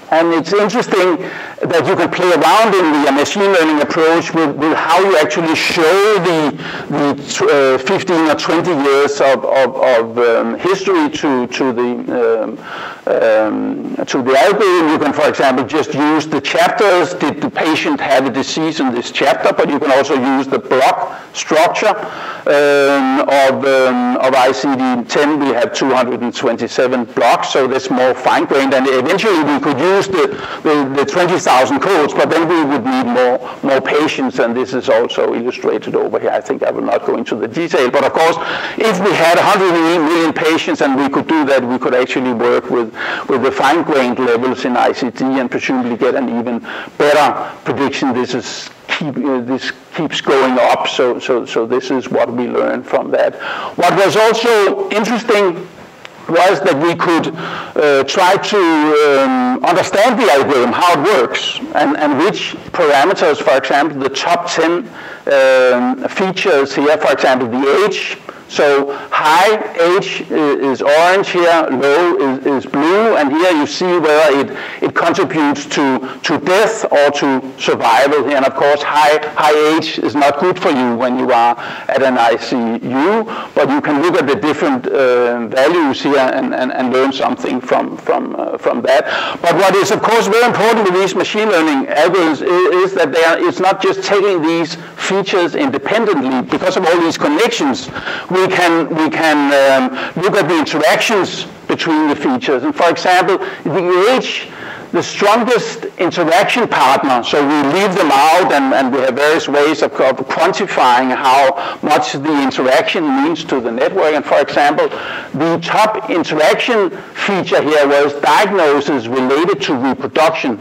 And it's interesting that you can play around in the machine learning approach with, with how you actually show the, the uh, 15 or 20 years of, of, of um, history to, to, the, um, um, to the algorithm. You can, for example, just use the chapters. Did the patient have a disease in this chapter? But you can also use the block structure um, of, um, of ICD-10. We have 227 blocks, so that's more fine-grained. And eventually we could use the, the, the 20,000 codes, but then we would need more, more patients, and this is also illustrated over here. I think I will not go into the detail, but of course, if we had 100 million patients and we could do that, we could actually work with, with the fine-grained levels in ICD and presumably get an even better prediction. This is keep, uh, this keeps going up, so, so, so this is what we learned from that. What was also interesting was that we could uh, try to um, understand the algorithm, how it works, and, and which parameters, for example, the top 10 um, features here, for example, the age, so high H is orange here, low is, is, blue, and here you see whether it, it contributes to, to death or to survival. And of course, high, high H is not good for you when you are at an ICU, but you can look at the different uh, values here and, and, and learn something from, from, uh, from that. But what is, of course, very important with these machine learning algorithms is, is that they are, it's not just taking these features independently because of all these connections we can, we can um, look at the interactions between the features. And for example, the age, the strongest interaction partner, so we leave them out and, and we have various ways of, of quantifying how much the interaction means to the network. And for example, the top interaction feature here was diagnosis related to reproduction.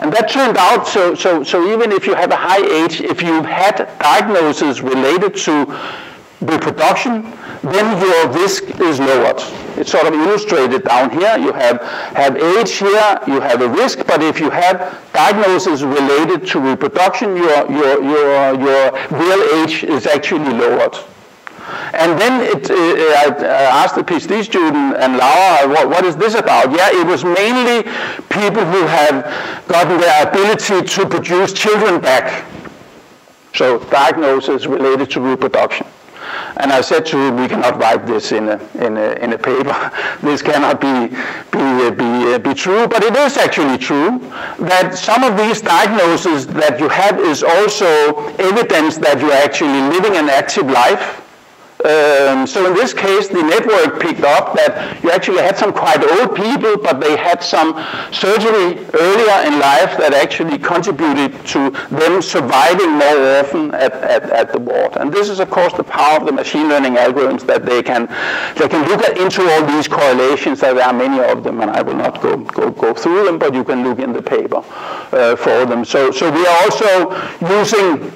And that turned out, so, so, so even if you have a high age, if you've had diagnosis related to reproduction, then your risk is lowered. It's sort of illustrated down here. You have, have age here, you have a risk, but if you have diagnosis related to reproduction, your, your, your, your real age is actually lowered. And then it, uh, I asked the PhD student and Laura, what, what is this about? Yeah, it was mainly people who have gotten their ability to produce children back. So diagnosis related to reproduction. And I said to him, we cannot write this in a, in a, in a paper. [laughs] this cannot be, be, uh, be, uh, be true. But it is actually true that some of these diagnoses that you have is also evidence that you're actually living an active life um, so in this case, the network picked up that you actually had some quite old people, but they had some surgery earlier in life that actually contributed to them surviving more often at, at, at the ward. And this is, of course, the power of the machine learning algorithms that they can, they can look at, into all these correlations. There are many of them, and I will not go, go, go through them, but you can look in the paper uh, for them. So, so we are also using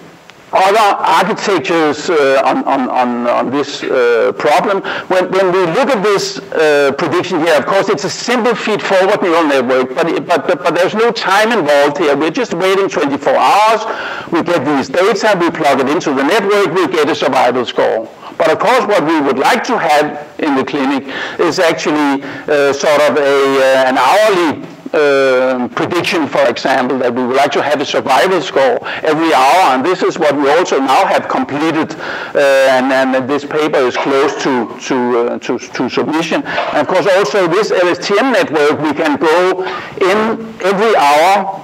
other architectures uh, on, on, on, this uh, problem. When, when we look at this uh, prediction here, of course, it's a simple feed-forward neural network, but, but, but, but, there's no time involved here. We're just waiting 24 hours. We get these data, we plug it into the network, we get a survival score. But of course, what we would like to have in the clinic is actually uh, sort of a, uh, an hourly uh, prediction, for example, that we would like to have a survival score every hour, and this is what we also now have completed, uh, and, and, this paper is close to, to, uh, to, to, submission. And of course, also this LSTM network, we can go in every hour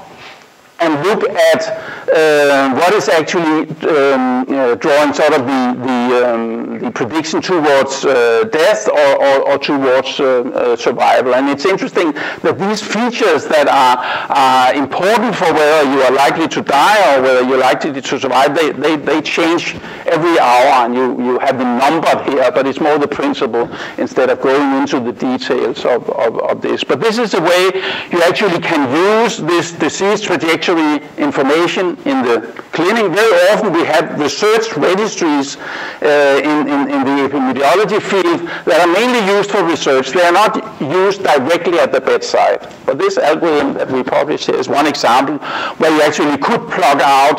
and look at uh, what is actually um, uh, drawing sort of the, the, um, the prediction towards uh, death or, or, or towards uh, uh, survival. And it's interesting that these features that are, are important for whether you are likely to die or whether you're likely to survive, they, they, they change every hour and you, you have them numbered here, but it's more the principle instead of going into the details of, of, of this. But this is a way you actually can use this disease trajectory information in the clinic. Very often we have research registries uh, in, in, in, the epidemiology field that are mainly used for research. They are not used directly at the bedside. But this algorithm that we published here is one example where you actually could plug out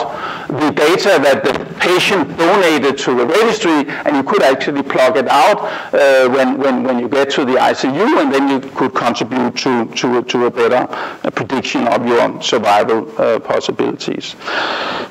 the data that the patient donated to the registry and you could actually plug it out uh, when, when, when you get to the ICU and then you could contribute to, to, to a better prediction of your survival uh, possibilities.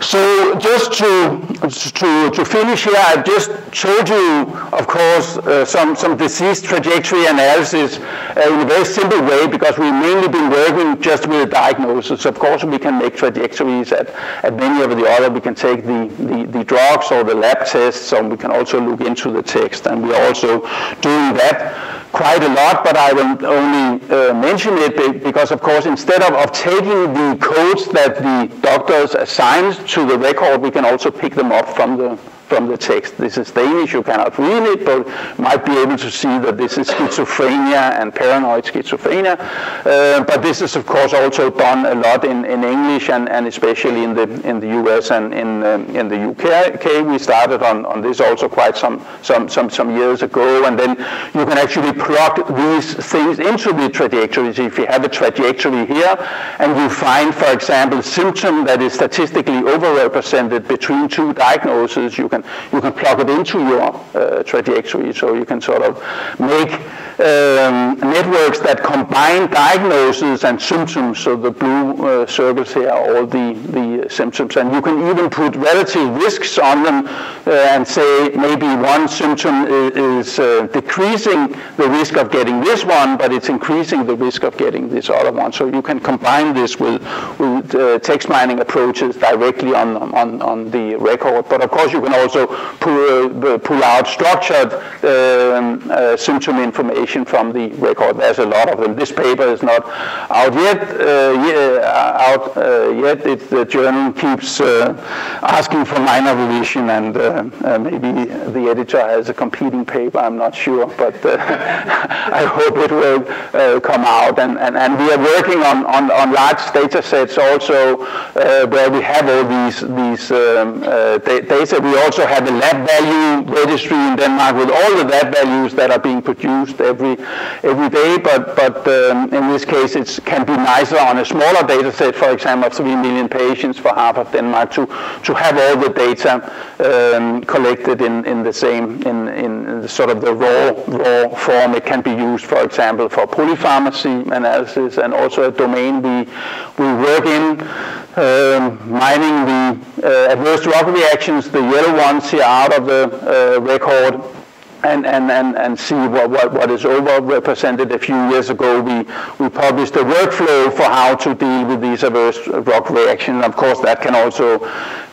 So just to, to, to finish here, I've just told you, of course, uh, some, some disease trajectory analysis uh, in a very simple way because we've mainly been working just with diagnosis. Of course, we can make trajectories at, at many of the other. We can take the, the, the drugs or the lab tests, or we can also look into the text, and we're also doing that quite a lot, but I will only uh, mention it because, of course, instead of, of taking the codes that the doctors assign to the record, we can also pick them up from the from the text. This is Danish, you cannot read it, but might be able to see that this is schizophrenia and paranoid schizophrenia. Uh, but this is, of course, also done a lot in, in English and, and especially in the in the US and in um, in the UK. We started on, on this also quite some, some some some years ago, and then you can actually plug these things into the trajectories. If you have a trajectory here, and you find, for example, a symptom that is statistically overrepresented between two diagnoses, you can you can plug it into your uh, trajectory, so you can sort of make um, networks that combine diagnoses and symptoms. So the blue uh, circles here are all the the symptoms, and you can even put relative risks on them uh, and say maybe one symptom is, is uh, decreasing the risk of getting this one, but it's increasing the risk of getting this other one. So you can combine this with, with uh, text mining approaches directly on, on, on the record. But of course, you can also pull, uh, pull out structured um, uh, symptom information from the record. There's a lot of them. This paper is not out yet. Uh, out yet, it, the journal keeps asking for minor revision, and maybe the editor has a competing paper. I'm not sure, but I hope it will uh, come out. And, and, and we are working on, on, on large data sets also uh, where we have all these, these um, uh, data. We also have a lab value registry in Denmark with all the lab values that are being produced every, every day. But, but um, in this case, it can be nicer on a smaller data set, for example, of 3 million patients for half of Denmark to, to have all the data um, collected in, in the same, in, in sort of the raw, raw form. It can be used, for example, for polypharmacy analysis and also a domain we, we work in, um, mining the uh, adverse drug reactions, the yellow ones here out of the uh, record and, and, and, and see what, what, what is overrepresented. A few years ago, we, we published a workflow for how to deal with these adverse drug reactions. Of course, that can also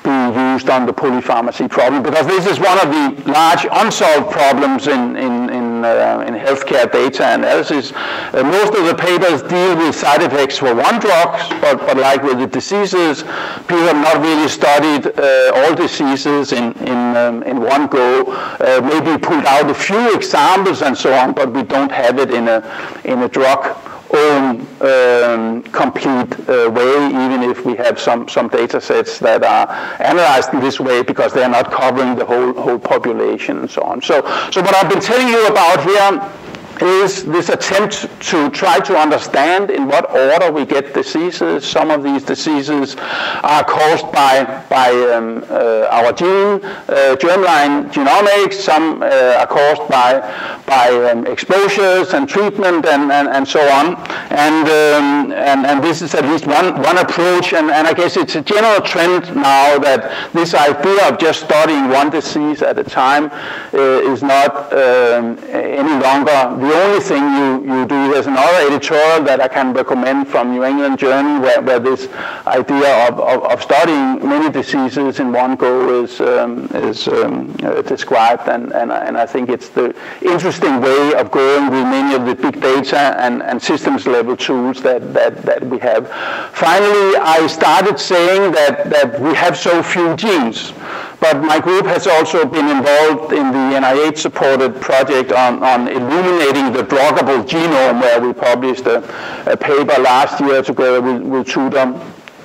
be used on the polypharmacy problem because this is one of the large unsolved problems in, in, in, uh, in healthcare data analysis. Uh, most of the papers deal with side effects for one drug, but, but like with the diseases, people have not really studied uh, all diseases in, in, um, in one go. Uh, maybe pulled out a few examples and so on, but we don't have it in a, in a drug own um, complete uh, way, even if we have some, some data sets that are analyzed in this way because they are not covering the whole, whole population and so on. So, so what I've been telling you about here is this attempt to try to understand in what order we get diseases. Some of these diseases are caused by, by um, uh, our gene, uh, germline genomics. Some uh, are caused by, by um, exposures and treatment and, and, and so on. And, um, and, and this is at least one, one approach. And, and I guess it's a general trend now that this idea of just studying one disease at a time uh, is not um, any longer the only thing you, you do, there's another editorial that I can recommend from New England Journal where, where this idea of, of, of studying many diseases in one go is, um, is um, uh, described. And, and, and I think it's the interesting way of going with many of the big data and, and systems level tools that, that, that we have. Finally, I started saying that, that we have so few genes. But my group has also been involved in the NIH-supported project on, on illuminating the druggable genome, where we published a, a paper last year together with, with Tudor,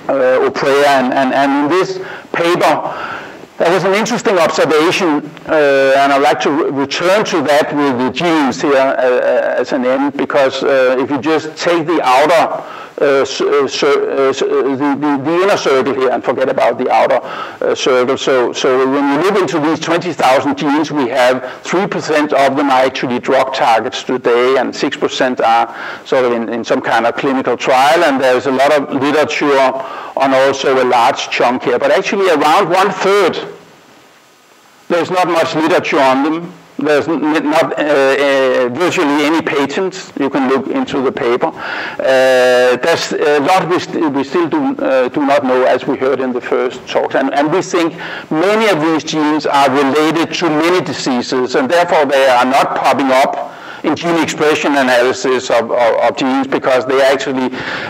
uh, Oprea, and, and, and in this paper, there was an interesting observation, uh, and I'd like to re return to that with the genes here uh, as an end, because uh, if you just take the outer uh, uh, uh, the, the, the, inner circle here and forget about the outer circle. So, so when you look into these 20,000 genes, we have 3% of them are actually drug targets today, and 6% are sort of in, in some kind of clinical trial, and there's a lot of literature on also a large chunk here. But actually around one third, there's not much literature on them. There's not uh, uh, virtually any patents. You can look into the paper. Uh, there's a lot we, st we still do, uh, do not know, as we heard in the first talks. And, and we think many of these genes are related to many diseases, and therefore they are not popping up in gene expression analysis of, of, of genes because they actually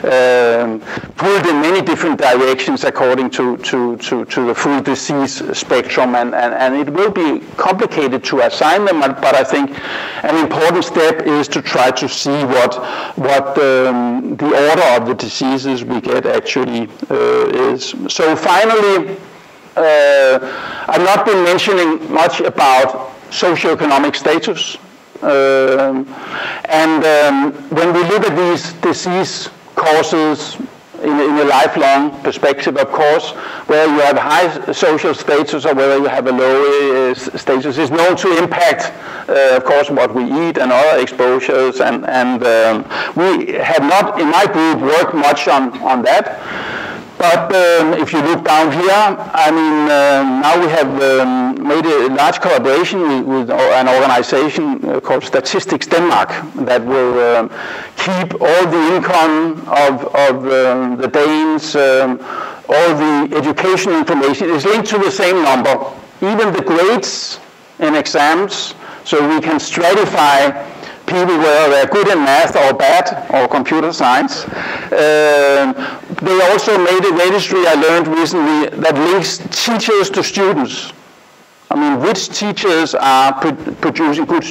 um, pulled in many different directions according to, to, to, to the full disease spectrum. And, and, and it will be complicated to assign them, but I think an important step is to try to see what, what um, the order of the diseases we get actually uh, is. So finally, uh, I've not been mentioning much about socioeconomic status. Um, and um, when we look at these disease causes in, in, a lifelong perspective, of course, where you have high social status or whether you have a low uh, status is known to impact, uh, of course, what we eat and other exposures. And, and um, we have not, in my group, worked much on, on that. But um, if you look down here, I mean, uh, now we have um, made a large collaboration with, with an organization uh, called Statistics Denmark that will um, keep all the income of, of um, the Danes, um, all the education information. Is linked to the same number, even the grades in exams, so we can stratify people they're good in math or bad or computer science. Um, they also made a registry I learned recently that links teachers to students. I mean, which teachers are producing good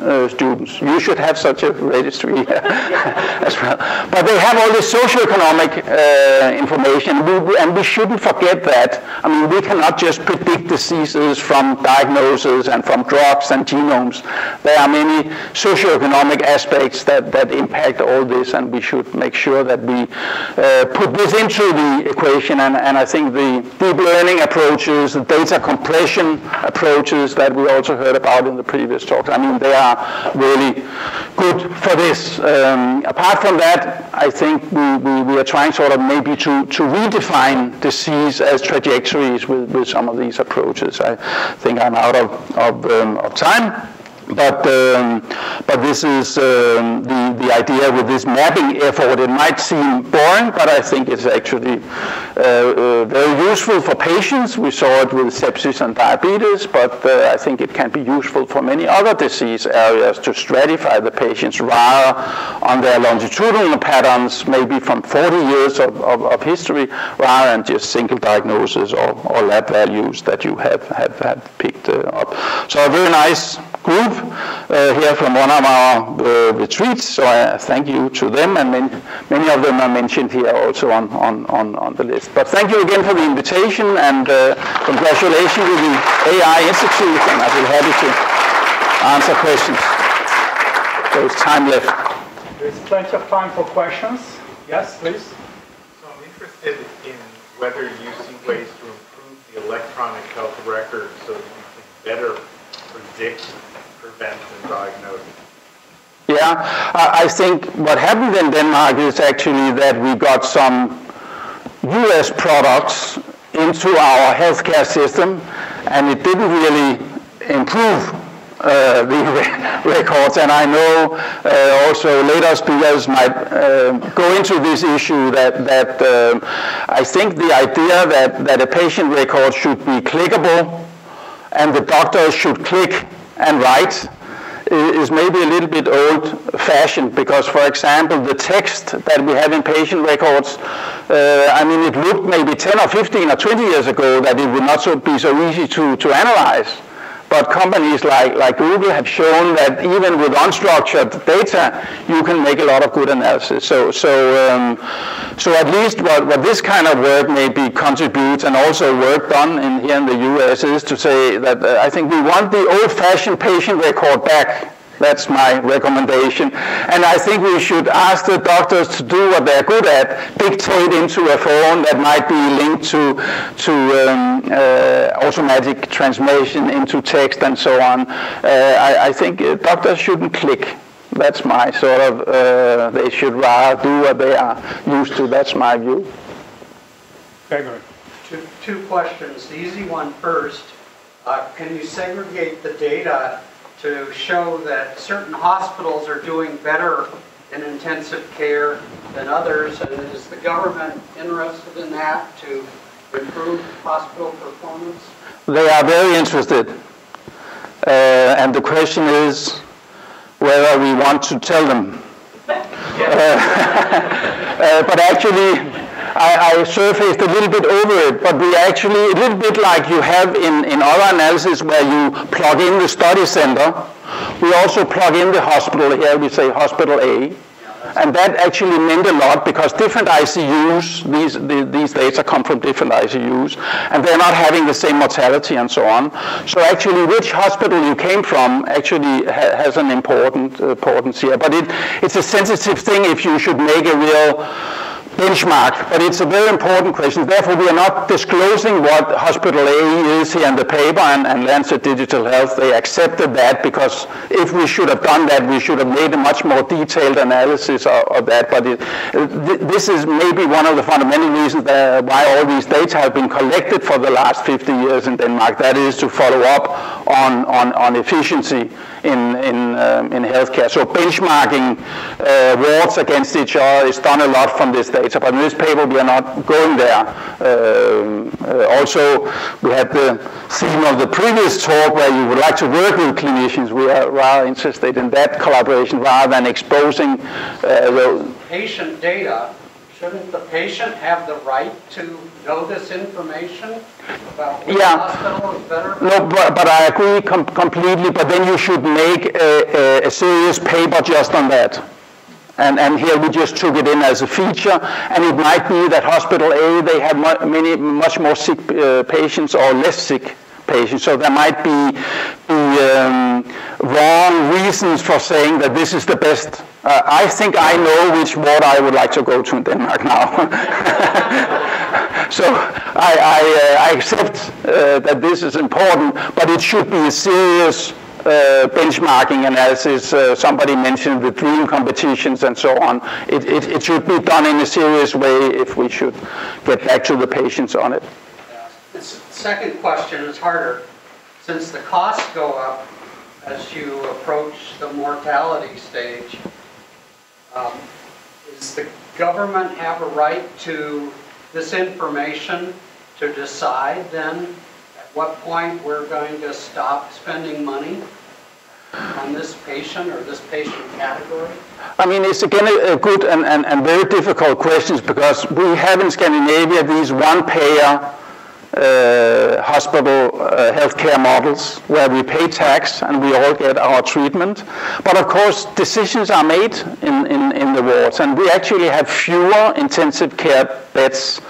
uh, students. You should have such a registry [laughs] as well. But they have all this socioeconomic uh, information, we, and we shouldn't forget that. I mean, we cannot just predict diseases from diagnoses and from drugs and genomes. There are many socioeconomic aspects that, that impact all this, and we should make sure that we uh, put this into the equation. And, and I think the deep learning approaches, the data compression approaches that we also heard about in the previous talks, I mean, they are are really good for this. Um, apart from that, I think we, we, we, are trying sort of maybe to, to redefine disease as trajectories with, with some of these approaches. I think I'm out of, of, um, of time. But, um, but this is um, the, the idea with this mapping effort. It might seem boring, but I think it's actually uh, uh, very useful for patients. We saw it with sepsis and diabetes, but uh, I think it can be useful for many other disease areas to stratify the patients rather on their longitudinal patterns, maybe from 40 years of, of, of history, rather than just single diagnosis or, or lab values that you have, have, have picked uh, up. So a very nice group uh, here from one of our uh, retreats. So I thank you to them, and many, many of them are mentioned here also on, on, on, on the list. But thank you again for the invitation, and uh, congratulations to the AI Institute, and I'll be happy to answer questions. There's time left.
There's plenty of time for questions. Yes, please.
So I'm interested in whether you see ways to improve the electronic health record so that you can better predict prevent and diagnose?
Yeah, I think what happened in Denmark is actually that we got some US products into our healthcare system and it didn't really improve uh, the [laughs] records. And I know uh, also later speakers might uh, go into this issue that, that um, I think the idea that, that a patient record should be clickable and the doctor should click and write is maybe a little bit old-fashioned because, for example, the text that we have in patient records, uh, I mean, it looked maybe 10 or 15 or 20 years ago that it would not so be so easy to, to analyze. But companies like, like Google have shown that even with unstructured data, you can make a lot of good analysis. So, so, um, so at least what, what this kind of work maybe contributes, and also work done in, here in the US, is to say that uh, I think we want the old-fashioned patient record back that's my recommendation. And I think we should ask the doctors to do what they're good at, dictate into a phone that might be linked to, to um, uh, automatic transmission into text and so on. Uh, I, I, think uh, doctors shouldn't click. That's my sort of, uh, they should rather do what they are used to. That's my view.
Gregory.
Two, two questions. The easy one first. Uh, can you segregate the data to show that certain hospitals are doing better in intensive care than others, and is the government interested in that to improve hospital performance?
They are very interested. Uh, and the question is, whether we want to tell them. [laughs] [laughs] Uh, but actually, I, I, surfaced a little bit over it, but we actually, a little bit like you have in, in other analysis where you plug in the study center, we also plug in the hospital. Here we say hospital A. And that actually meant a lot because different ICUs, these, the, these data come from different ICUs, and they're not having the same mortality and so on. So actually which hospital you came from actually ha has an important importance here. But it, it's a sensitive thing if you should make a real benchmark, but it's a very important question. Therefore, we are not disclosing what Hospital A is here in the paper and, and Lancet Digital Health. They accepted that because if we should have done that, we should have made a much more detailed analysis of, of that. But it, th this is maybe one of the fundamental reasons why all these data have been collected for the last 50 years in Denmark. That is to follow up on, on, on efficiency in, in, um, in healthcare. So benchmarking uh, wards against each other is done a lot from this data, but in this paper we are not going there. Um, uh, also, we had the theme of the previous talk where you would like to work with clinicians. We are rather interested in that collaboration rather than exposing uh, the
patient data Shouldn't the patient have the right to know this information about which yeah. hospital is better?
No, but, but I agree com completely, but then you should make a, a, a serious paper just on that. And, and, here we just took it in as a feature, and it might be that hospital A, they have many, much more sick uh, patients or less sick patients. So there might be, be um, wrong reasons for saying that this is the best. Uh, I think I know which ward I would like to go to in Denmark now. [laughs] so I, I, uh, I accept uh, that this is important, but it should be a serious uh, benchmarking analysis. Uh, somebody mentioned the dream competitions and so on. It, it, it, should be done in a serious way if we should get back to the patients on it
second question is harder. Since the costs go up as you approach the mortality stage, um, does the government have a right to this information to decide then at what point we're going to stop spending money on this patient or this patient category?
I mean, it's again a, good and, and, and very difficult questions because we have in Scandinavia these one payer uh, hospital uh, healthcare models where we pay tax and we all get our treatment. But of course, decisions are made in, in, in the wards, and we actually have fewer intensive care beds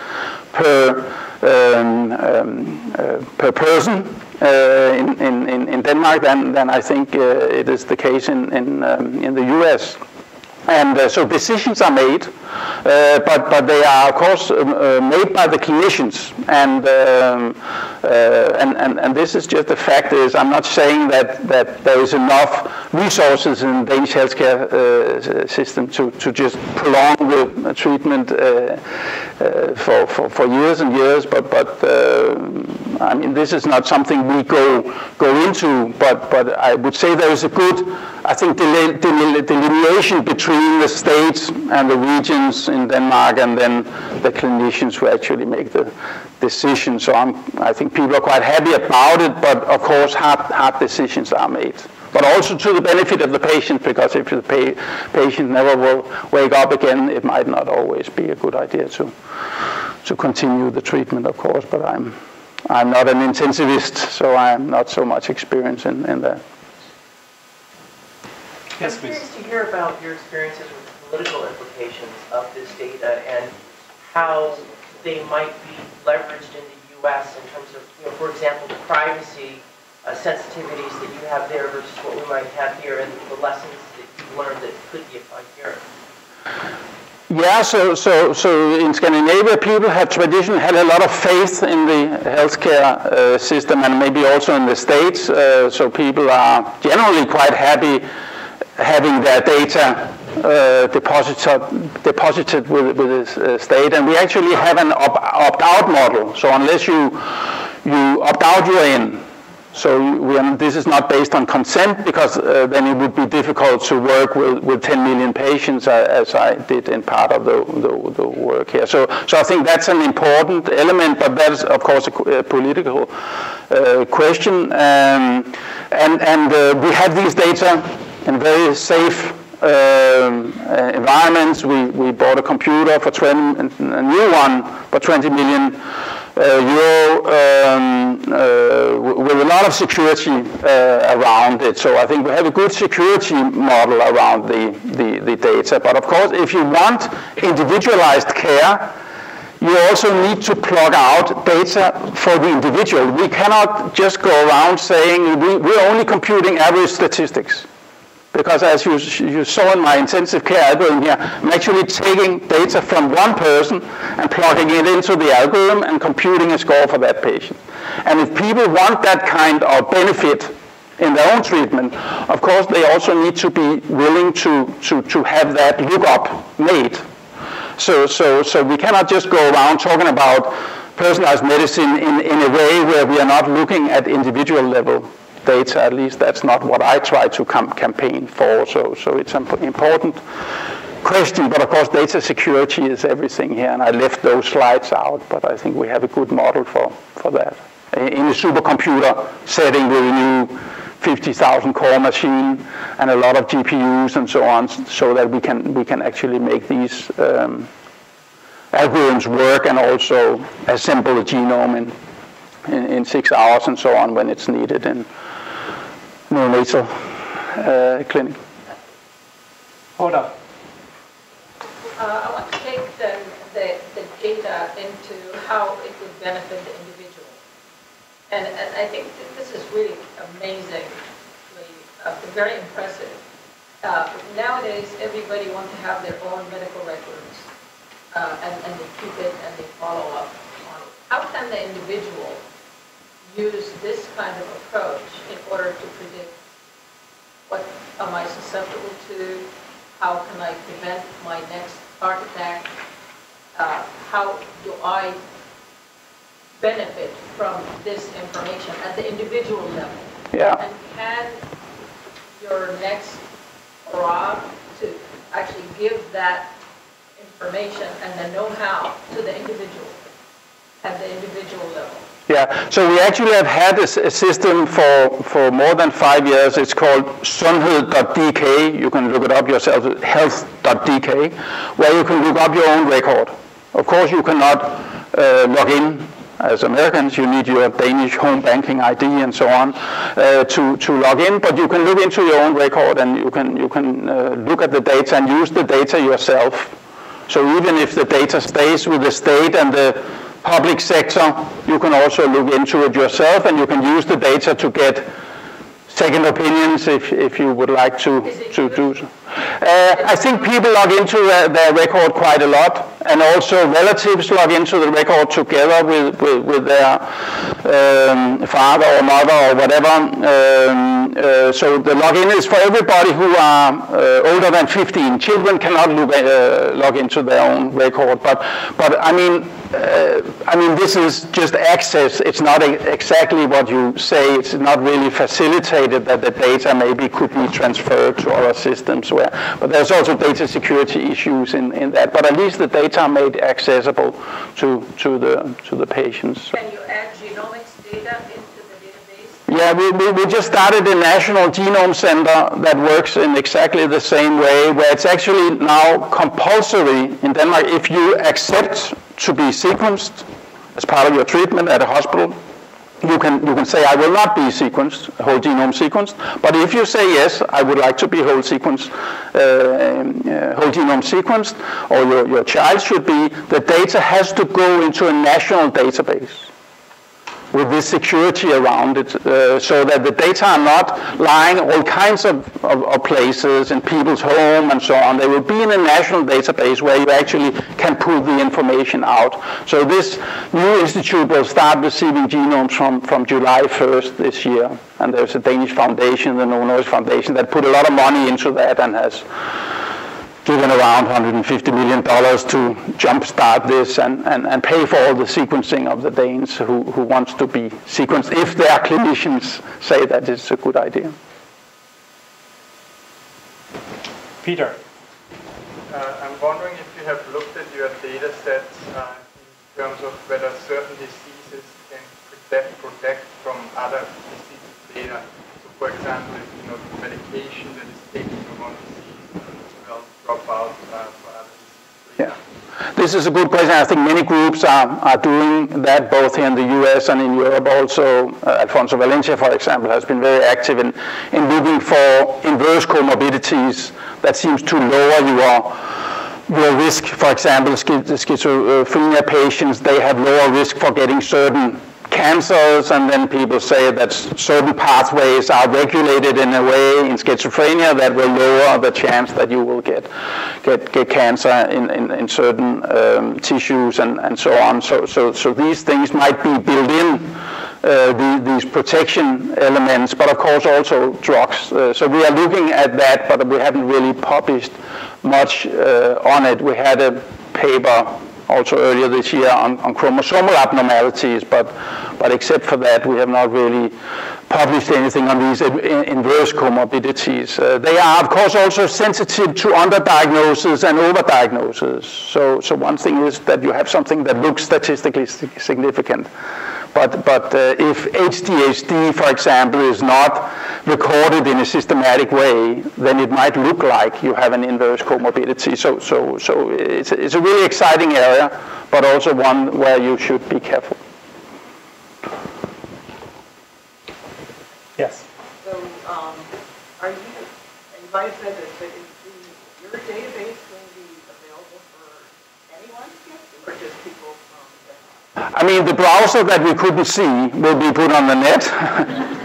per, um, um, uh, per person uh, in, in, in Denmark than, than I think uh, it is the case in, in, um, in the US. And uh, so decisions are made, uh, but, but they are, of course, um, uh, made by the clinicians. And, um, uh, and, and, and this is just the fact is, I'm not saying that, that there is enough resources in the Danish healthcare uh, system to, to just prolong the treatment uh, for, for, for years and years, but, but I mean, this is not something we go, go into, but, but I would say there is a good, I think, delineation between the states and the regions in Denmark and then the clinicians who actually make the decision. So I'm, I think people are quite happy about it, but of course hard, hard decisions are made. But also to the benefit of the patient, because if the pa patient never will wake up again, it might not always be a good idea to, to continue the treatment, of course, but I'm I'm not an intensivist, so I'm not so much experienced in, in that.
Yes, I'm curious to hear about your experiences with the political implications of this data and how they might be leveraged in the U.S. in terms of, you know, for example, the privacy uh, sensitivities that you have there versus what we might have here and the lessons that you've learned that could be applied here.
Yeah, so, so, so in Scandinavia, people have traditionally had a lot of faith in the healthcare uh, system and maybe also in the States. Uh, so people are generally quite happy having their data uh, deposited, deposited with, with the uh, state. And we actually have an opt-out model. So unless you, you opt out, you're in. So are, this is not based on consent because uh, then it would be difficult to work with, with 10 million patients uh, as I did in part of the, the, the, work here. So, so I think that's an important element, but that is of course a, a political uh, question. Um, and and uh, we have these data in very safe um, uh, environments. We, we bought a computer for 20, a new one for 20 million uh, euro um, uh, with a lot of security uh, around it. So I think we have a good security model around the, the, the data. But of course, if you want individualized care, you also need to plug out data for the individual. We cannot just go around saying we, we're only computing average statistics. Because as you, you saw in my intensive care algorithm here, I'm actually taking data from one person and plugging it into the algorithm and computing a score for that patient. And if people want that kind of benefit in their own treatment, of course they also need to be willing to, to, to have that lookup made. So, so, so we cannot just go around talking about personalized medicine in, in a way where we are not looking at individual level data. At least that's not what I try to campaign for. So, so it's an important question. But of course, data security is everything here, and I left those slides out. But I think we have a good model for, for that. In a supercomputer setting with a new 50,000 core machine and a lot of GPUs and so on, so that we can we can actually make these um, algorithms work and also assemble a genome in, in, in six hours and so on when it's needed in neonatal uh, clinic.
Hold up.
Uh, I want to take the, the, the data into how it would benefit the individual. and, and I think this is really amazingly, uh, very impressive. Uh, nowadays, everybody wants to have their own medical records, uh, and, and they keep it and they follow up on it. How can the individual use this kind of approach in order to predict what am I susceptible to? How can I prevent my next heart attack? Uh, how do I benefit from this information at the individual level?
Yeah.
And can your next hurrah to actually give that information and the know-how to the individual at the individual level?
Yeah, so we actually have had a, a, system for, for more than five years. It's called sundhed.dk. You can look it up yourself, health.dk, where you can look up your own record. Of course, you cannot uh, log in as Americans, you need your Danish home banking ID and so on uh, to, to log in, but you can look into your own record and you can, you can uh, look at the data and use the data yourself. So even if the data stays with the state and the public sector, you can also look into it yourself and you can use the data to get second opinions if, if you would like to, to do so. Uh, I think people log into uh, their record quite a lot, and also relatives log into the record together with, with, with their um, father or mother or whatever. Um, uh, so the login is for everybody who are uh, older than 15. Children cannot look, uh, log into their own record, but, but I mean, uh, I mean, this is just access. It's not exactly what you say. It's not really facilitated that the data maybe could be transferred to other systems. Where, but there's also data security issues in, in that. But at least the data are made accessible to, to, the, to the patients.
Can you add data into the database?
Yeah, we, we, we just started a national genome center that works in exactly the same way, where it's actually now compulsory in Denmark if you accept to be sequenced as part of your treatment at a hospital, you can, you can say, I will not be sequenced, whole genome sequenced, but if you say, yes, I would like to be whole sequence, uh, uh, whole genome sequenced, or your, your child should be, the data has to go into a national database with this security around it uh, so that the data are not lying all kinds of, of, of, places in people's home and so on. They will be in a national database where you actually can pull the information out. So this new institute will start receiving genomes from, from July 1st this year. And there's a Danish foundation, the Novo Nordisk Foundation, that put a lot of money into that and has given around $150 million to jumpstart this and, and, and pay for all the sequencing of the Danes who, who wants to be sequenced if their clinicians say that it's a good idea.
Peter. Uh, I'm wondering if you have looked at your data sets uh, in terms of whether certain diseases can protect, protect from other diseases data. So for example, if you know the medication that is taken for one disease uh.
Yeah. This is a good question. I think many groups are, are doing that both here in the US and in Europe also. Uh, Alfonso Valencia, for example, has been very active in, in looking for inverse comorbidities that seems to lower your your risk, for example, schizophrenia patients, they have lower risk for getting certain cancers, and then people say that certain pathways are regulated in a way in schizophrenia that will lower the chance that you will get get, get cancer in, in, in certain um, tissues and, and so on. So, so, so these things might be built in, uh, the, these protection elements, but of course also drugs. Uh, so we are looking at that, but we haven't really published much uh, on it. We had a paper also earlier this year on, on, chromosomal abnormalities, but, but except for that, we have not really published anything on these in, inverse comorbidities. Uh, they are, of course, also sensitive to underdiagnosis and overdiagnosis. So, so one thing is that you have something that looks statistically significant. But, but uh, if ADHD, for example, is not recorded in a systematic way, then it might look like you have an inverse comorbidity. So, so, so it's, it's a really exciting area, but also one where you should be careful.
Yes.
So, um, are you, and you might have said this, but is your database going to be available for anyone, or just people from
I mean, the browser that we couldn't see will be put on the net. [laughs]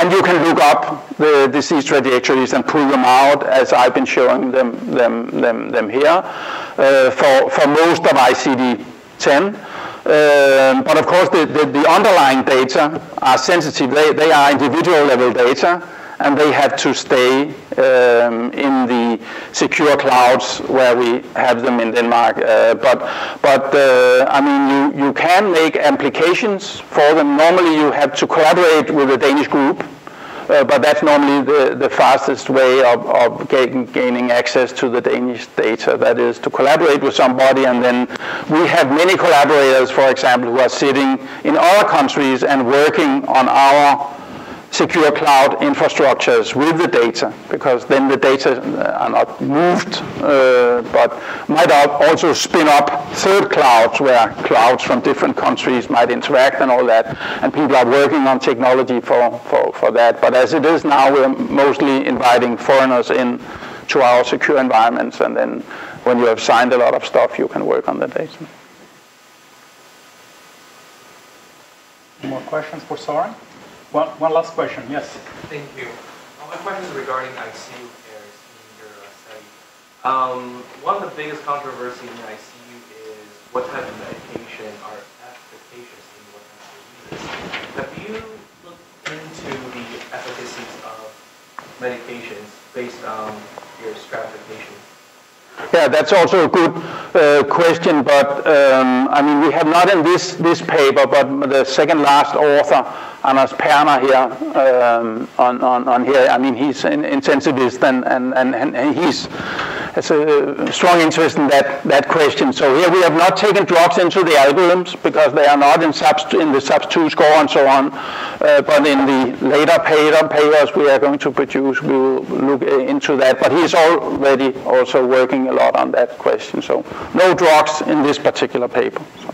and you can look up the disease trajectories and pull them out as I've been showing them, them, them, them here uh, for, for most of ICD-10. Um, but of course, the, the, the, underlying data are sensitive. They, they are individual level data, and they have to stay um, in the secure clouds where we have them in Denmark. Uh, but but uh, I mean, you, you can make applications for them. Normally, you have to collaborate with a Danish group uh, but that's normally the, the fastest way of, of gain, gaining access to the Danish data. That is to collaborate with somebody, and then we have many collaborators, for example, who are sitting in other countries and working on our secure cloud infrastructures with the data, because then the data uh, are not moved, uh, but might also spin up third clouds where clouds from different countries might interact and all that. And people are working on technology for, for, for that. But as it is now, we're mostly inviting foreigners in to our secure environments, and then when you have signed a lot of stuff, you can work on the data.
More questions for Soren? One, one last question, yes.
Thank you. Uh, my question is regarding ICU cares in your uh, study. Um, one of the biggest controversies in the ICU is what type of medication are efficacious in what kind of diseases. Have you looked into the efficacies of medications based on your stratification?
Yeah, that's also a good uh, question, but um, I mean, we have not in this, this paper, but the second last author Anders Perner here um, on, on, on here. I mean, he's an intensivist and, and, and, and he's has a strong interest in that, that question. So here we have not taken drugs into the algorithms because they are not in, subs, in the SAPS-2 score and so on. Uh, but in the later paper, papers we are going to produce, we will look into that. But he's already also working a lot on that question. So no drugs in this particular paper. So.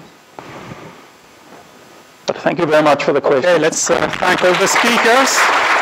But thank you very much for the question.
Okay, let's uh, thank all the speakers.